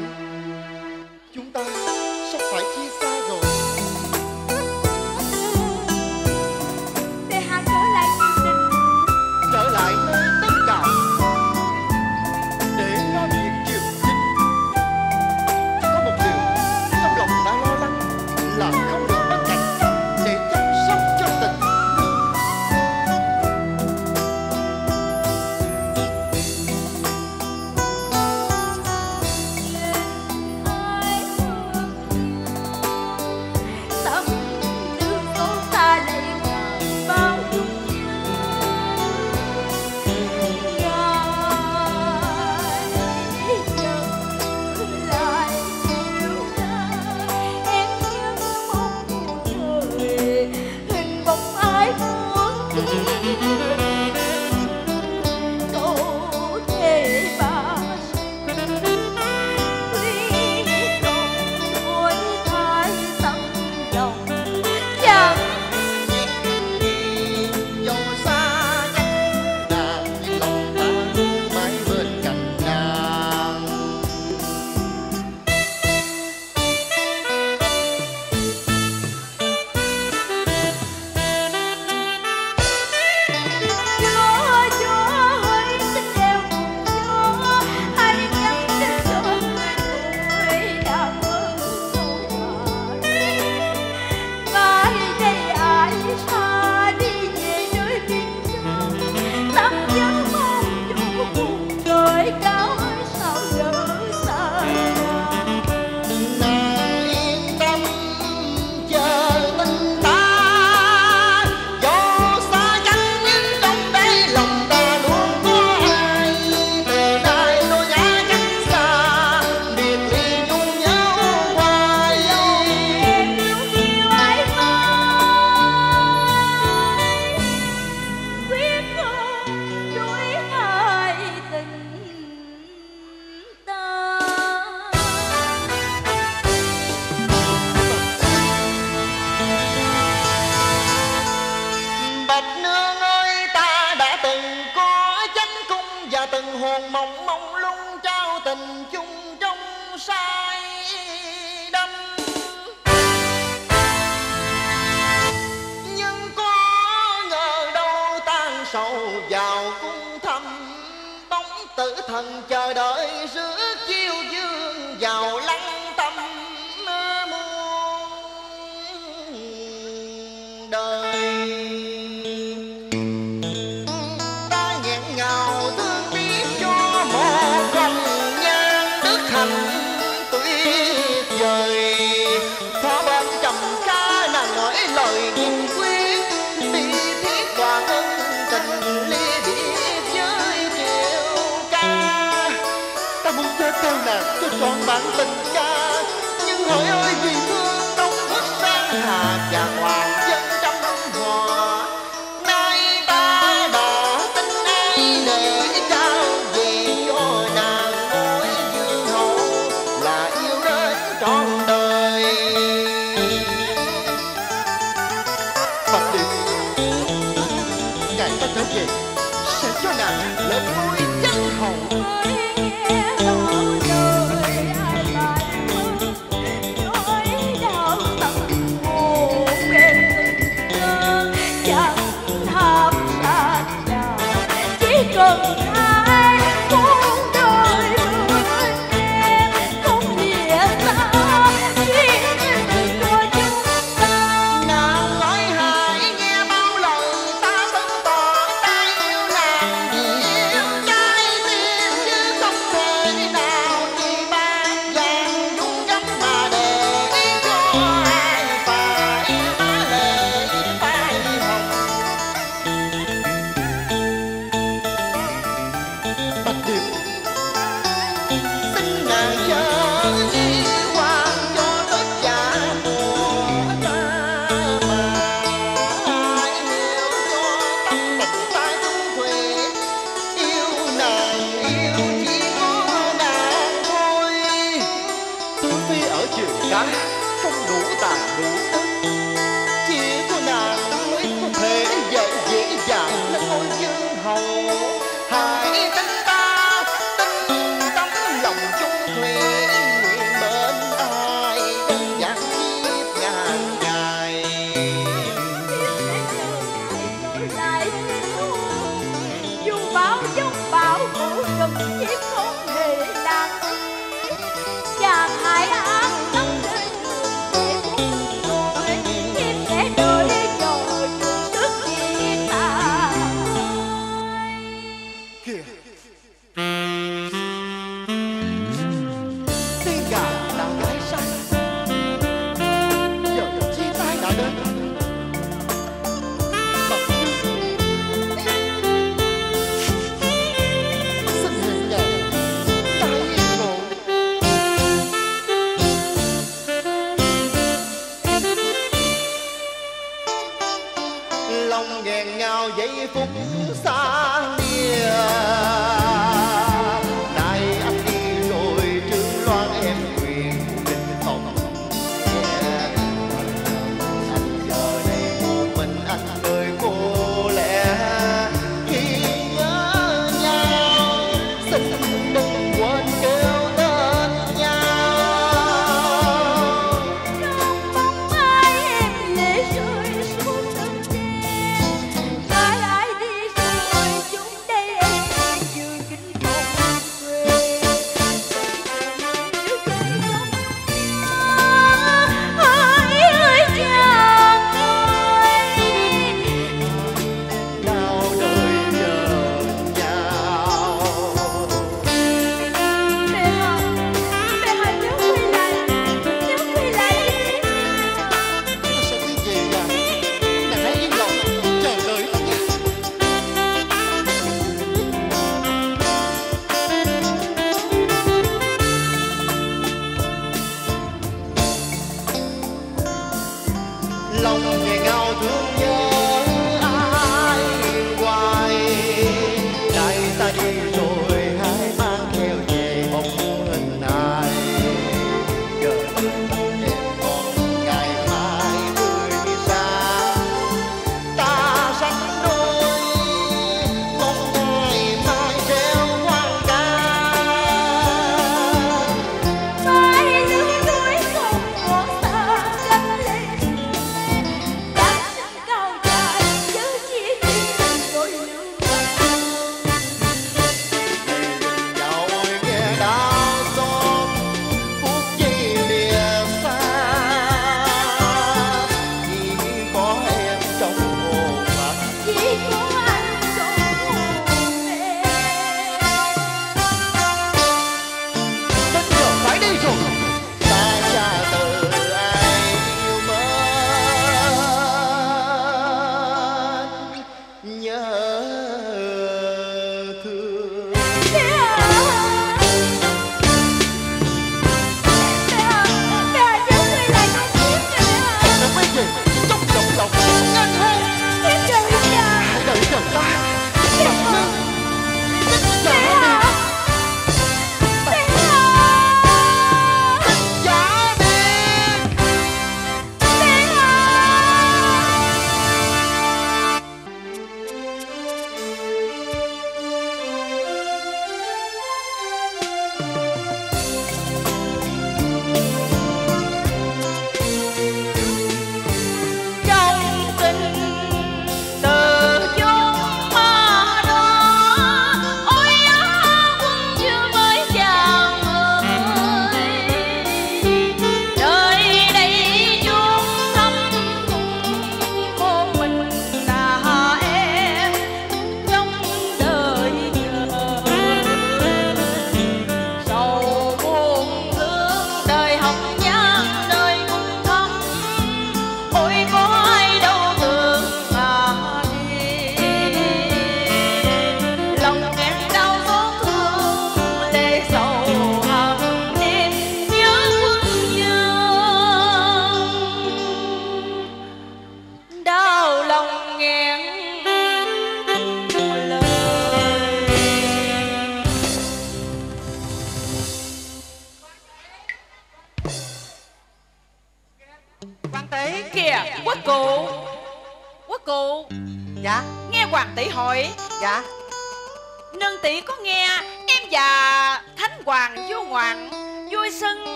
theo nàng cho trọn bản tình ca. Nhưng hỏi ơi vì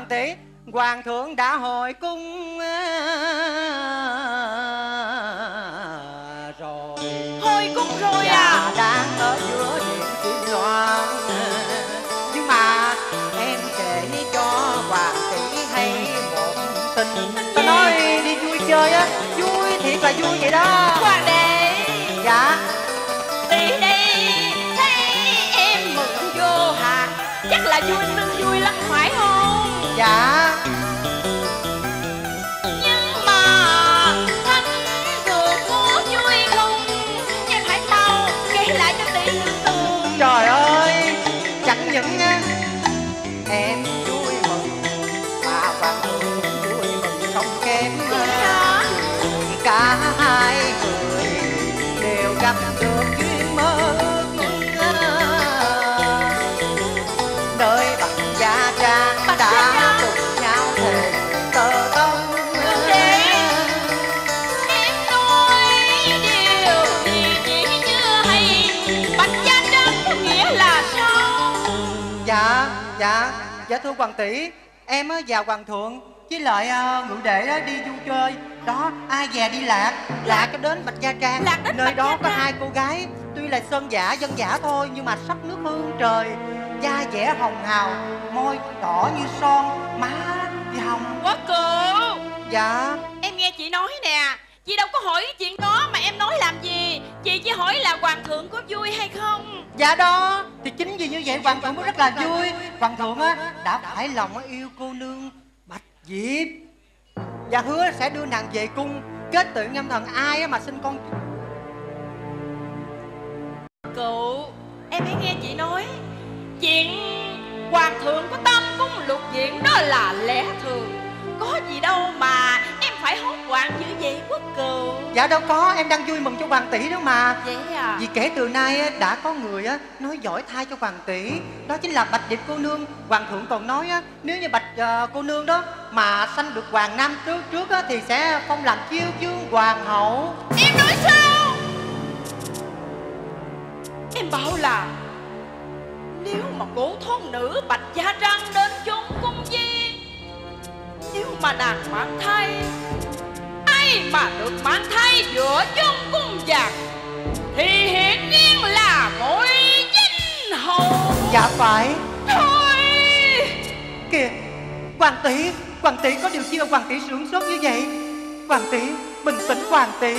hoàng
thế hoàng
thượng đã hồi cung à, rồi.
Hồi cung rồi à?
Đang ở giữa điện kim loan à. nhưng mà em kể cho hoàng tỷ hay một tình ta nói đi vui chơi á. Vui thiệt là vui vậy đó.
Hoàng đệ
dạ.
Tỷ đi thấy em mừng vô hạn. Chắc là vui ยา
dạ, thưa hoàng tỷ Em á, và hoàng thượng với lại uh, ngự đệ á, đi du chơi. Đó, ai về đi lạc? Lạc cho đến Bạch Gia Trang.
Lạc đến
Nơi
Bạch
đó
Gia
có
Trang.
hai cô gái Tuy là sơn giả, dân giả thôi Nhưng mà sắc nước hương trời Da dẻ hồng hào Môi đỏ như son Má thì hồng.
Quốc cựu.
Dạ.
Em nghe chị nói nè Chị đâu có hỏi cái chuyện đó mà em nói làm gì? Chị chỉ hỏi là hoàng thượng có vui hay không?
Dạ đó Thì chính vì như vậy hoàng thượng mới rất là vui. Hoàng thượng á đã phải lòng á, yêu cô nương Bạch Diệp. Và hứa sẽ đưa nàng về cung Kết tự ngâm thần ai á mà sinh con
Cựu Em hãy nghe chị nói. Chuyện hoàng thượng có tâm cung lục diện Đó là lẽ thường. Có gì đâu mà phải hốt hoảng dữ vậy quốc cựu.
Dạ đâu có em đang vui mừng cho hoàng tỷ đó mà.
Vậy à?
Vì kể từ nay á, đã có người á, nói giỏi thai cho hoàng tỷ. Đó chính là Bạch Diệp cô nương. Hoàng thượng còn nói á, nếu như Bạch ờ, cô nương đó Mà sanh được hoàng nam trước trước á, Thì sẽ phong làm chiêu dương hoàng hậu.
Em nói sao? Em bảo là Nếu mà cổ thôn nữ Bạch Gia Trang đến chốn cung di Nếu mà nàng mang thai Ai mà được mang thai giữa chốn cung giặc Thì hiển nhiên là ngôi danh hầu.
Dạ phải.
Thôi.
Kìa Hoàng tỷ Hoàng tỷ có điều chi mà hoàng tỷ sướng sốt như vậy? Hoàng tỷ Bình tĩnh hoàng tỷ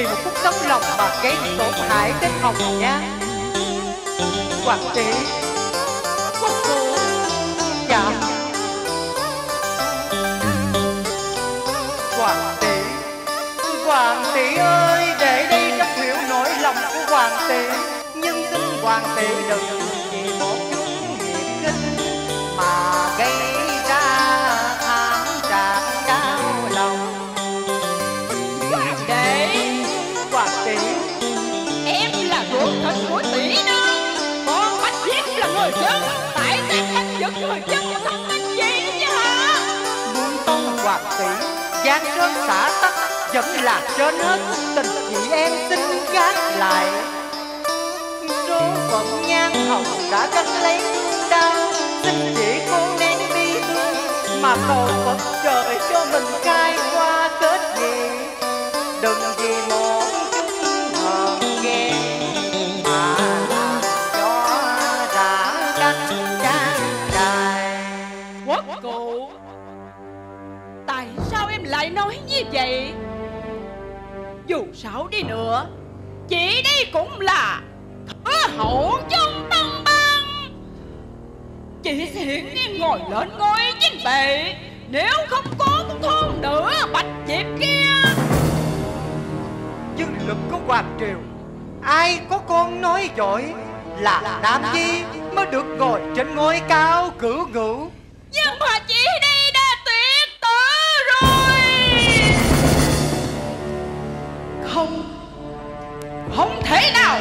vì một
phút nóng lòng mà gây tổn hại đến hồng nha. Hoàng tỷ
Quốc cụ
dạ. Hoàng tỷ hoàng tỷ ơi, để đây các hiểu nỗi lòng của hoàng tỷ nhưng xin hoàng tỷ đừng giang sơn xã tắc vẫn là trên hết tình chị em xin gác lại. Số phận nhan hồng đã gánh lấy đau, xin chỉ cô nén bi thương, mà cầu phật trời cho mình cai qua kết gì đừng vì một
như vậy Dù sao đi nữa Chị đây cũng là Thừa hậu trong tân bang Chị sẽ hiển nhiên ngồi lên ngôi chính tệ Nếu không có con thôn nữa Bạch Diệp kia.
Dư lực của hoàng triều ai có con nói giỏi là nam nhi mới được ngồi trên ngôi cao cửu ngũ.
Nhưng mà chị Không thể nào.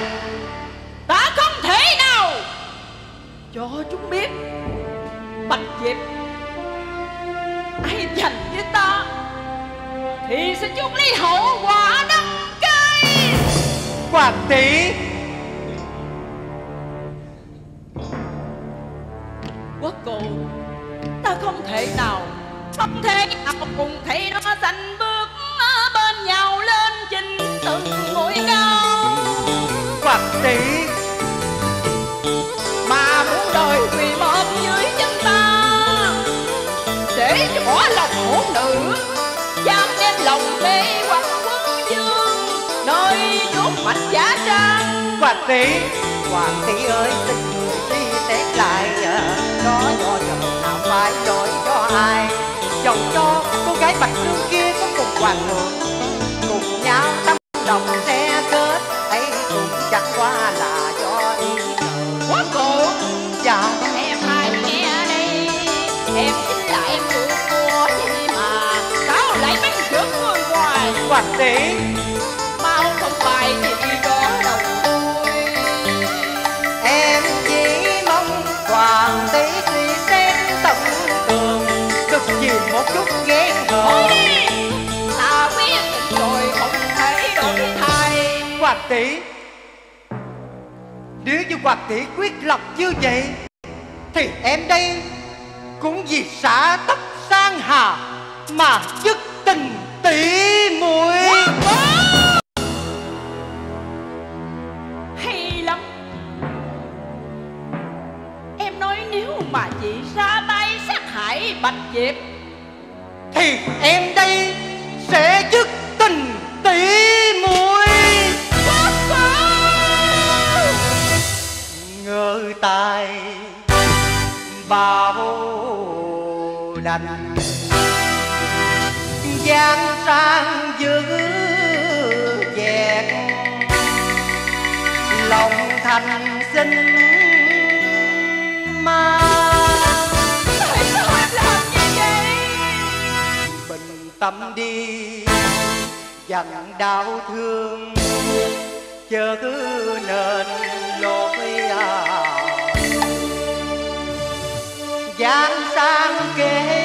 Ta không thể nào. Cho chúng biết Bạch Diệp Ai dành với ta Thì sẽ chuốc lấy hậu quả đắng cay.
Hoàng tỷ.
Quốc cụ Ta không thể nào Không thể nào cùng thấy nó sanh bước bên nhau lên chinh từng ngôi cao
hoàng
Mà muốn đời quỳ một dưới chân ta Để cho bỏ lòng hỗn nữ Dám đem lòng mê hoặc quân dương Nơi chốn mạch giả trang.
Hoàng tỷ hoàng tỷ ơi xin người đi xét lại ờ, đó do chồng nào phải đổi cho ai. Chồng cho cô gái bạch dương kia có cùng hoàng thượng cùng nhau tâm đồng
xe cơ
hoàng tỷ
Mau không phải chị đó đầu đuôi
em chỉ mong hoàng tỷ suy xét tận tường đừng vì một chút ghen
Thôi
hờn
Ta biết định rồi không thể đổi thay.
Hoàng tỷ nếu như hoàng tỷ quyết lập như vậy thì em đây cũng vì xã tắc sang hà mà dứt tình tỷ muội
Hay lắm. Em nói nếu mà chị ra tay sát hại Bạch Diệp.
Thì em đây sẽ dứt tình tỷ muội. Ngơ tài bao đành gian sang giữ dẹt lòng thành sinh ma.
Tại sao em làm như vậy
bình tâm đi dần đau thương, chớ nên lỗi à. Gian sang kể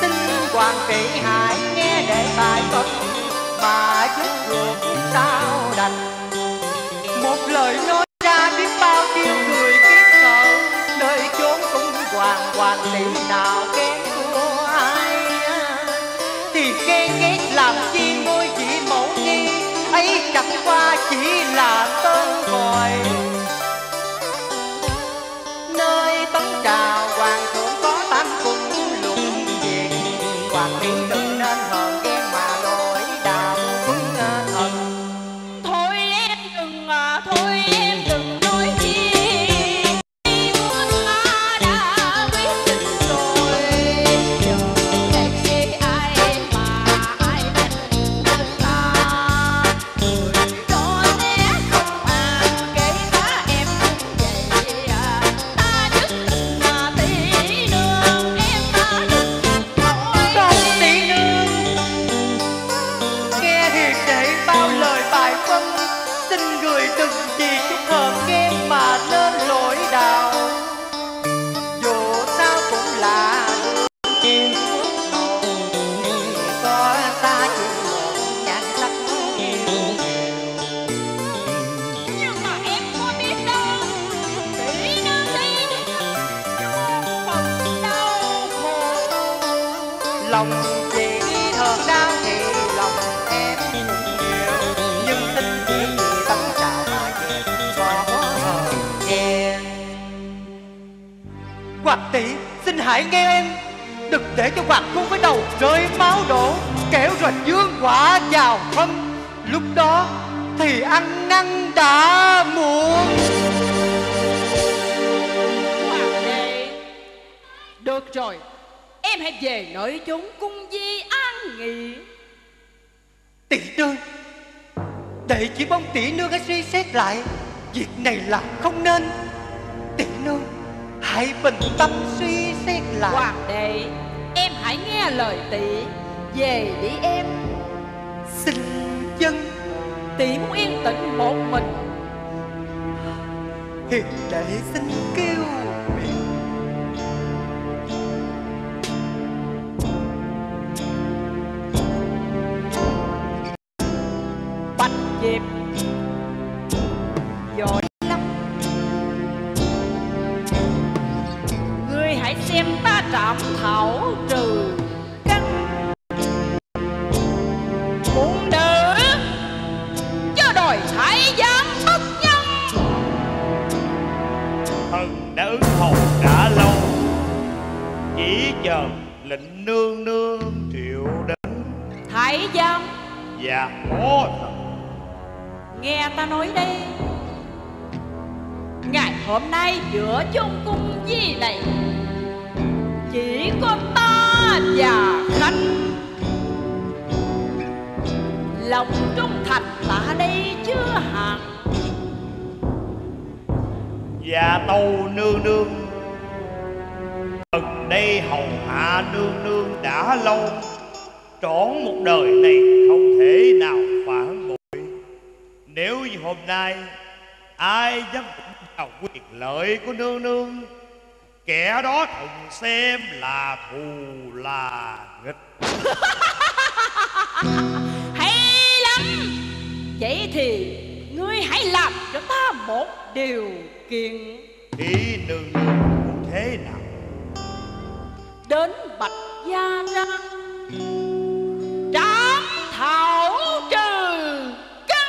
xin hoàng kỵ hãy nghe để bài phật mà chút ruột sao đành. Một lời nói ra biết bao tiếng cười kiếp sợ nơi chốn cũng hoàng hoàng tỷ hãy nghe em. Đừng để cho hoàng cung với đầu rơi máu đổ Kéo rồi dương quả vào thân. Lúc đó thì ăn năn đã muộn.
Hoàng đệ Được rồi. Em hãy về nơi chốn cung di an nghỉ.
Tỷ nương. Đệ chỉ mong tỷ nương hãy suy xét lại Việc này là không nên. Tỷ nương Hãy bình tâm suy xét lại
Hoàng đệ Em hãy nghe lời tỷ. Về đi em.
Xin dân
Tỷ muốn yên tĩnh một mình.
Hiền đệ xin kêu
ta trạm thảo trừ căn Muốn nữ Chứ đòi thái giám bất nhân.
Thần đã ứng hầu đã lâu chỉ chờ lệnh nương nương triệu đến.
Thái giám.
Và có thật
Nghe ta nói đây Ngày hôm nay giữa chung cung di này chỉ có ta và Khánh, Lòng trung thành ta đây chưa hẳn.
Và tâu nương nương gần đây hầu hạ nương nương đã lâu. Trọn một đời này không thể nào phản bội nếu như hôm nay ai dám vào quyền lợi của nương nương kẻ đó thùng xem là thù là nghịch.
Hay lắm! Vậy thì ngươi hãy làm cho ta một điều kiện.
Ý nương nương thế nào.
Đến Bạch Gia ra. Trảm thảo trừ căn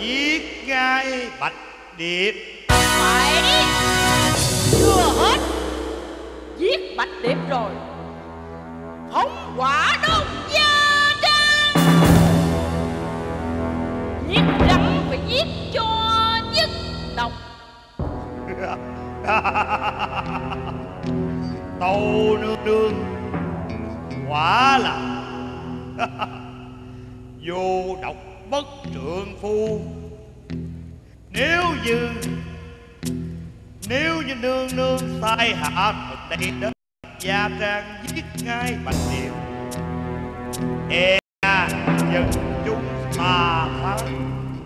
giết ngay bạch điệp.
Phải Chưa hết. Giết Bạch Điệp rồi. Phóng quả đốt gia trang. Giết rắn phải giết cho nhất độc.
Tâu nương nương. Quả là. Vô độc bất trượng phu nếu như nếu như nương nương sai hạ thực đây đến gia trang giết ngay bạch điệp e dân chúng
mà phán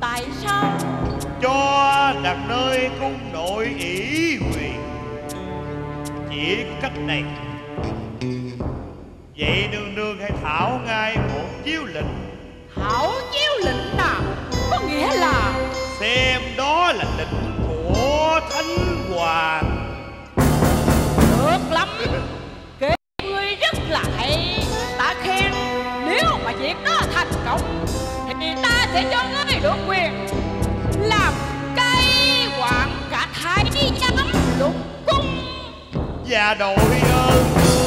tại sao?
Cho đặt nơi cung nội ỷ quyền chỉ cách này. Vậy nương nương hãy thảo ngay một chiếu lệnh.
Thảo chiếu lệnh nào có nghĩa là
xem đó là lịch của thánh hoàng.
Được lắm. Kể ngươi rất là hay. Ta khen nếu mà việc đó thành công thì ta sẽ cho ngươi được quyền làm cây hoàng cả thái giám lục cung.
Và đội ơn.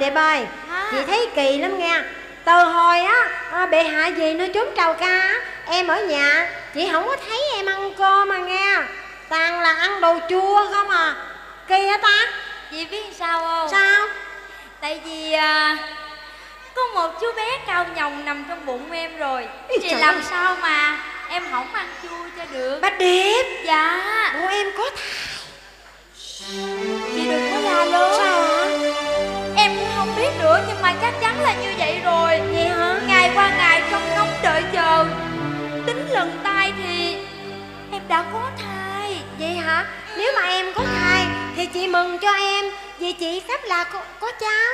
Đẹp ơi à. Chị thấy kỳ lắm nghe Từ hồi á à, bệ hạ về nơi trốn trầu ca Em ở nhà Chị không có thấy em ăn cơm mà nghe Toàn là ăn đồ chua không à Kỳ hả ta?
Chị biết sao không?
Sao?
Tại vì à, Có một chú bé cao nhồng nằm trong bụng em rồi.
Ý
Chị làm
ơi.
sao mà Em không ăn chua cho được?
Bạch đẹp
Dạ.
Bộ em có
Chị đừng có la lớn
Sao hả?
Em cũng không biết nữa nhưng mà chắc chắn là như vậy rồi.
Vậy hả?
Ngày qua ngày trong ngóng đợi chờ Tính lần tay thì Em đã có thai.
Vậy hả? Nếu mà em có thai Thì chị mừng cho em Vì chị sắp là có, có cháu.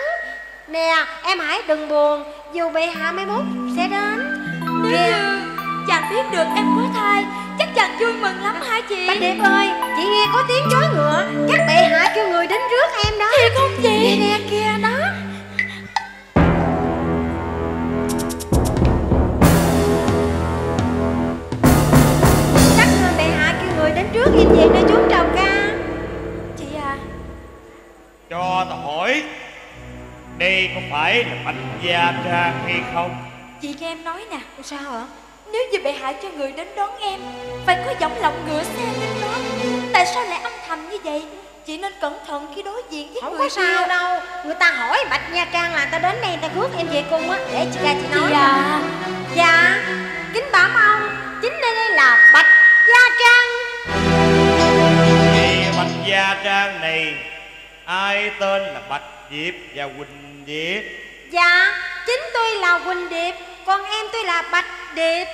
Nè em hãy đừng buồn Dù bệ hạ mai mốt sẽ đến.
Nếu như chàng biết được em có thai Chắc chàng vui mừng lắm hả chị?
Bạch Điệp ơi, chị nghe có tiếng chói ngựa Chắc bệ hạ kêu người đến rước em đó.
Thiệt không chị?
Nè nè kia đó. Chắc bệ hạ kêu người đến rước em về nơi chốn trầu ca.
Chị à
Cho ta hỏi Đây có phải là Bạch Gia Trang hay không?
Chị nghe em nói nè
Sao hả?
Nếu như bệ hạ cho người đến đón em Phải có giọng lòng ngựa xe đến đó. Tại sao lại âm thầm như vậy? Chị nên cẩn thận khi đối diện với
Không
người
có sao
kia.
đâu. Người ta hỏi Bạch Nha Trang là ta đến đây ta rước em về cung á. Để chị ra chị nói.
Chị à
Dạ. Kính bẩm ông Chính nơi đây là Bạch Gia Trang.
Vậy Bạch Gia Trang này Ai tên là Bạch Diệp và Quỳnh Diệp?
Dạ Chính tôi là Quỳnh Điệp Còn em tôi là Bạch Điệp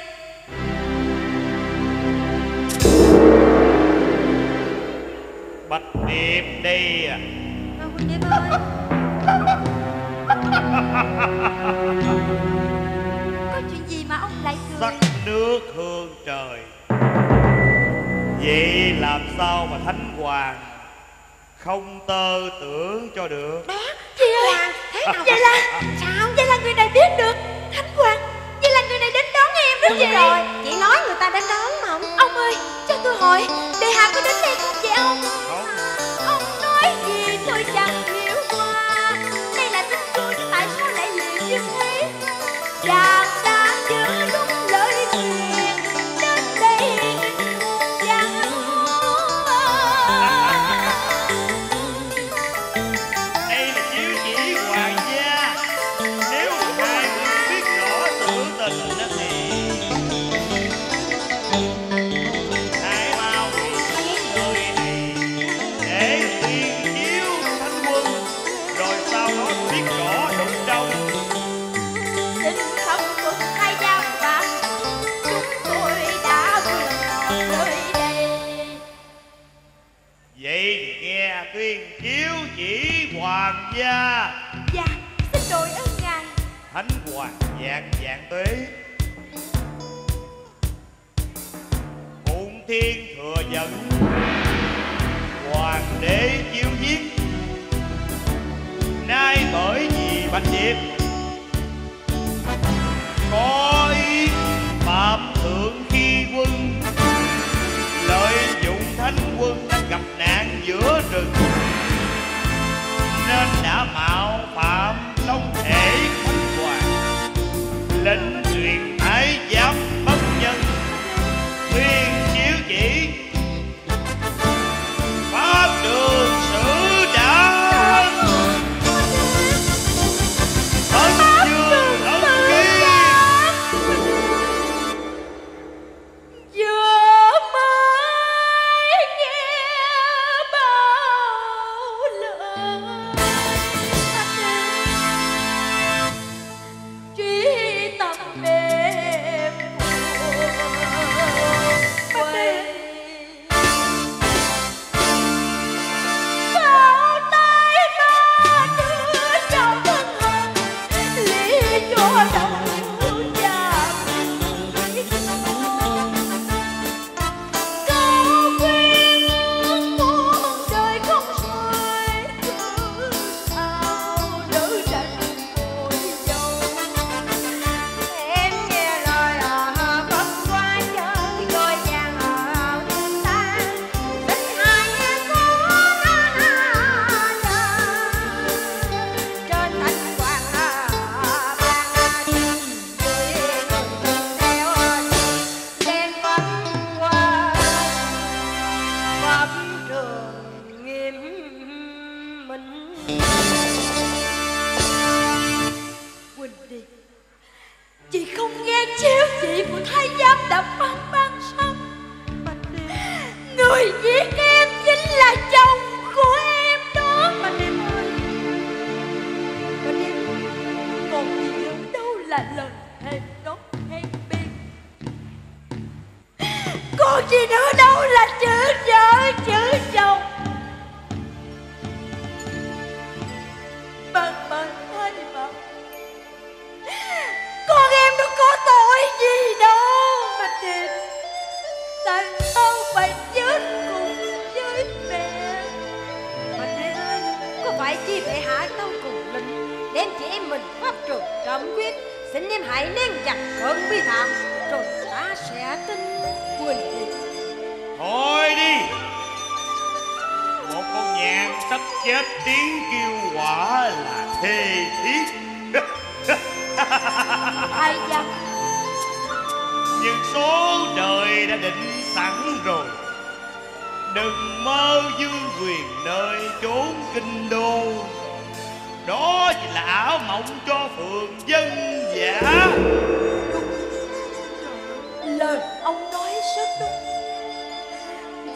Bạch Điệp đây à.
Ờ, Quỳnh Điệp ơi.
Có chuyện gì mà ông lại cười?
Sắc nước hương trời. Vậy làm sao mà Thánh Hoàng Không tơ tưởng cho được.
Đó Chị ơi
Thế nào?
Vậy là Sao? Vậy là người này biết được. Thánh Hoàng Vậy là người này đến đón em đó. Gì
rồi. chị nói người ta đến đón mà không
Ông ơi cho tôi hỏi Đề Hà có đến đây không? Vậy ông.
Không
Ông
hoàng gia.
Dạ xin đội ơn ngài.
Thánh hoàng dạng dạng tuế thừa Hoàng đế chiêu giết. Nay bởi vì bạch diệp. Có ý phạm thượng khi quân. Lợi dụng thánh quân đã gặp nạn giữa rừng. Nên đã mạo phạm long thể
xin
em
hãy nén chặt cơn bi thảm rồi ta sẽ tin quỳnh đi
Thôi đi. Một con nhạn sắp chết tiếng kêu quả là thê thiết.
Ai dám
Nhưng số đời đã định sẵn rồi. Đừng mơ dương quyền nơi chốn kinh đô Đó chỉ là ảo mộng cho phường dân giả.
Lời ông nói rất đúng.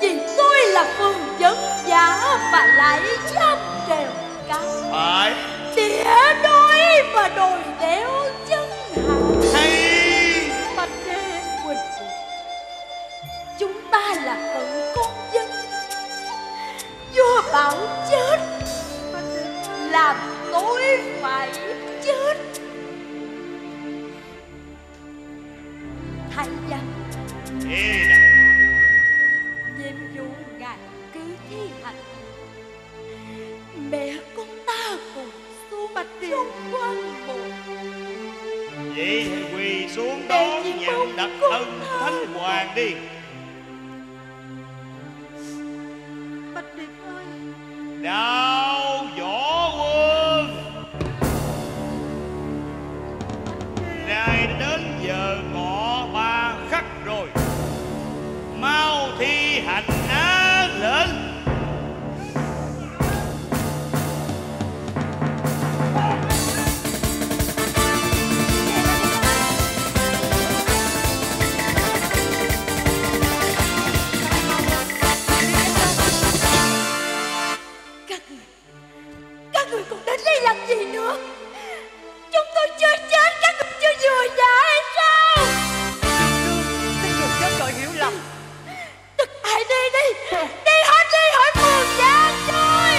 Vì tôi là phương dân giả Mà lại dám trèo cao
Phải.
Tỉa đôi và đồi đéo chân hạ
hay.
Bạch đê quỳnh. Quỳnh Chúng ta là phận con dân. Vua bảo chết. Làm tôi phải chết. Thầy
Ê nè.
nhiệm vụ ngài cứ thi hành. Mẹ con ta cùng xuống bạch trong quan một.
Vậy thì quỳ xuống đón nhận đặc nàng đi.
Bạch Điệp ơi.
Đạo
đây làm gì nữa? Chúng tôi chưa chết Các người chưa vừa dạ hay sao?
Xin người chết rồi hiểu lầm.
Tất ai đi đi. Đi hết đi hỏi buồn cha tôi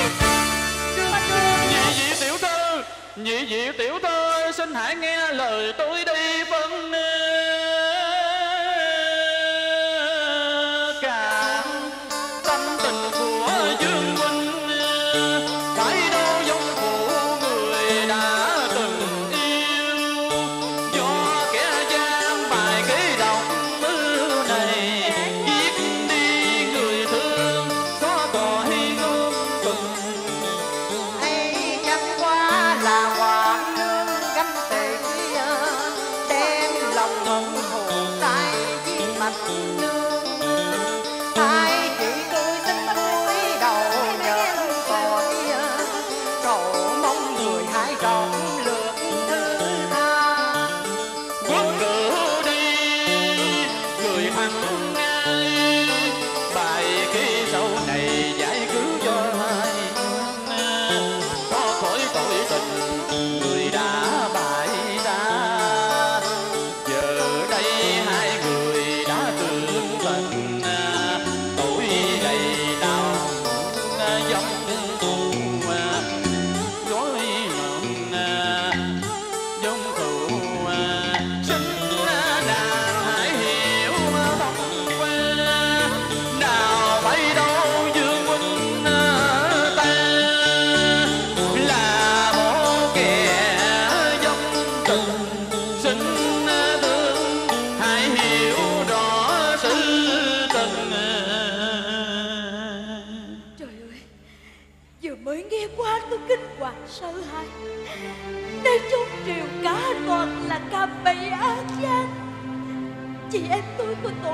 nhị vị tiểu thư nhị vị tiểu thư xin hãy nghe lời tôi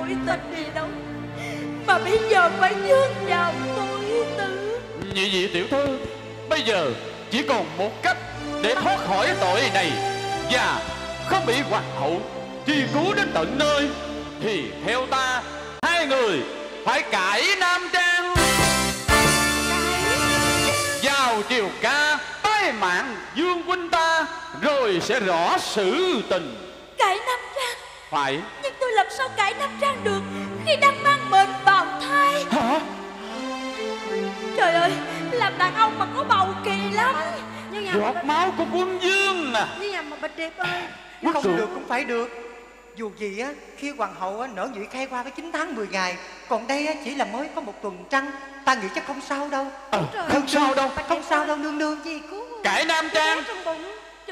tôi tội
tình
gì đâu. Mà bây giờ phải dướng vào tội tử.
Nhị vị tiểu thư Bây giờ chỉ còn một cách Để thoát khỏi tội này. Và không bị hoàng hậu Truy cứu đến tận nơi Thì theo ta Hai người phải cải nam trang. Vào triều ca Bái mạng dương huynh ta Rồi sẽ rõ sự tình.
Cải năm trang?
Phải.
tôi sao cải năm trang được Khi đang mang mệnh bào thai?
Hả?
Trời ơi Làm đàn ông mà có bầu kỳ lắm.
Nhưng nhà
Giọt máu của quân dương à
Nhưng nhà mà Bạch Điệp ơi
Quốc
không
sự
được cũng phải được. Dù gì á khi hoàng hậu á, nở nhụy khai qua với 9 tháng 10 ngày còn đây á, chỉ là mới có một tuần trăng ta nghĩ chắc không sao đâu.
Ờ, Không sao đâu.
Không sao đâu nương nương.
Gì cứu
Cải nam trang.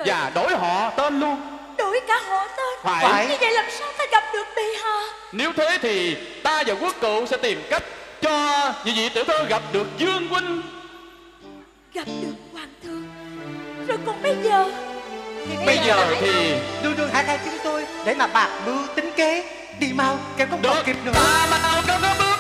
Và đổi họ tên luôn
Đổi cả họ tên.
Phải.
Phải.
Như vậy làm sao ta gặp được bì hà
Nếu thế thì ta và quốc cựu sẽ tìm cách cho nhị vị tiểu thư gặp được Dương huynh.
Gặp được hoàng thượng. Rồi còn bây giờ?
Bây giờ thì
nương nương hãy theo chúng tôi để mà bạc mưu tính kế đi mau kẻo không còn
được
kịp nữa.
Ta mau có cái bước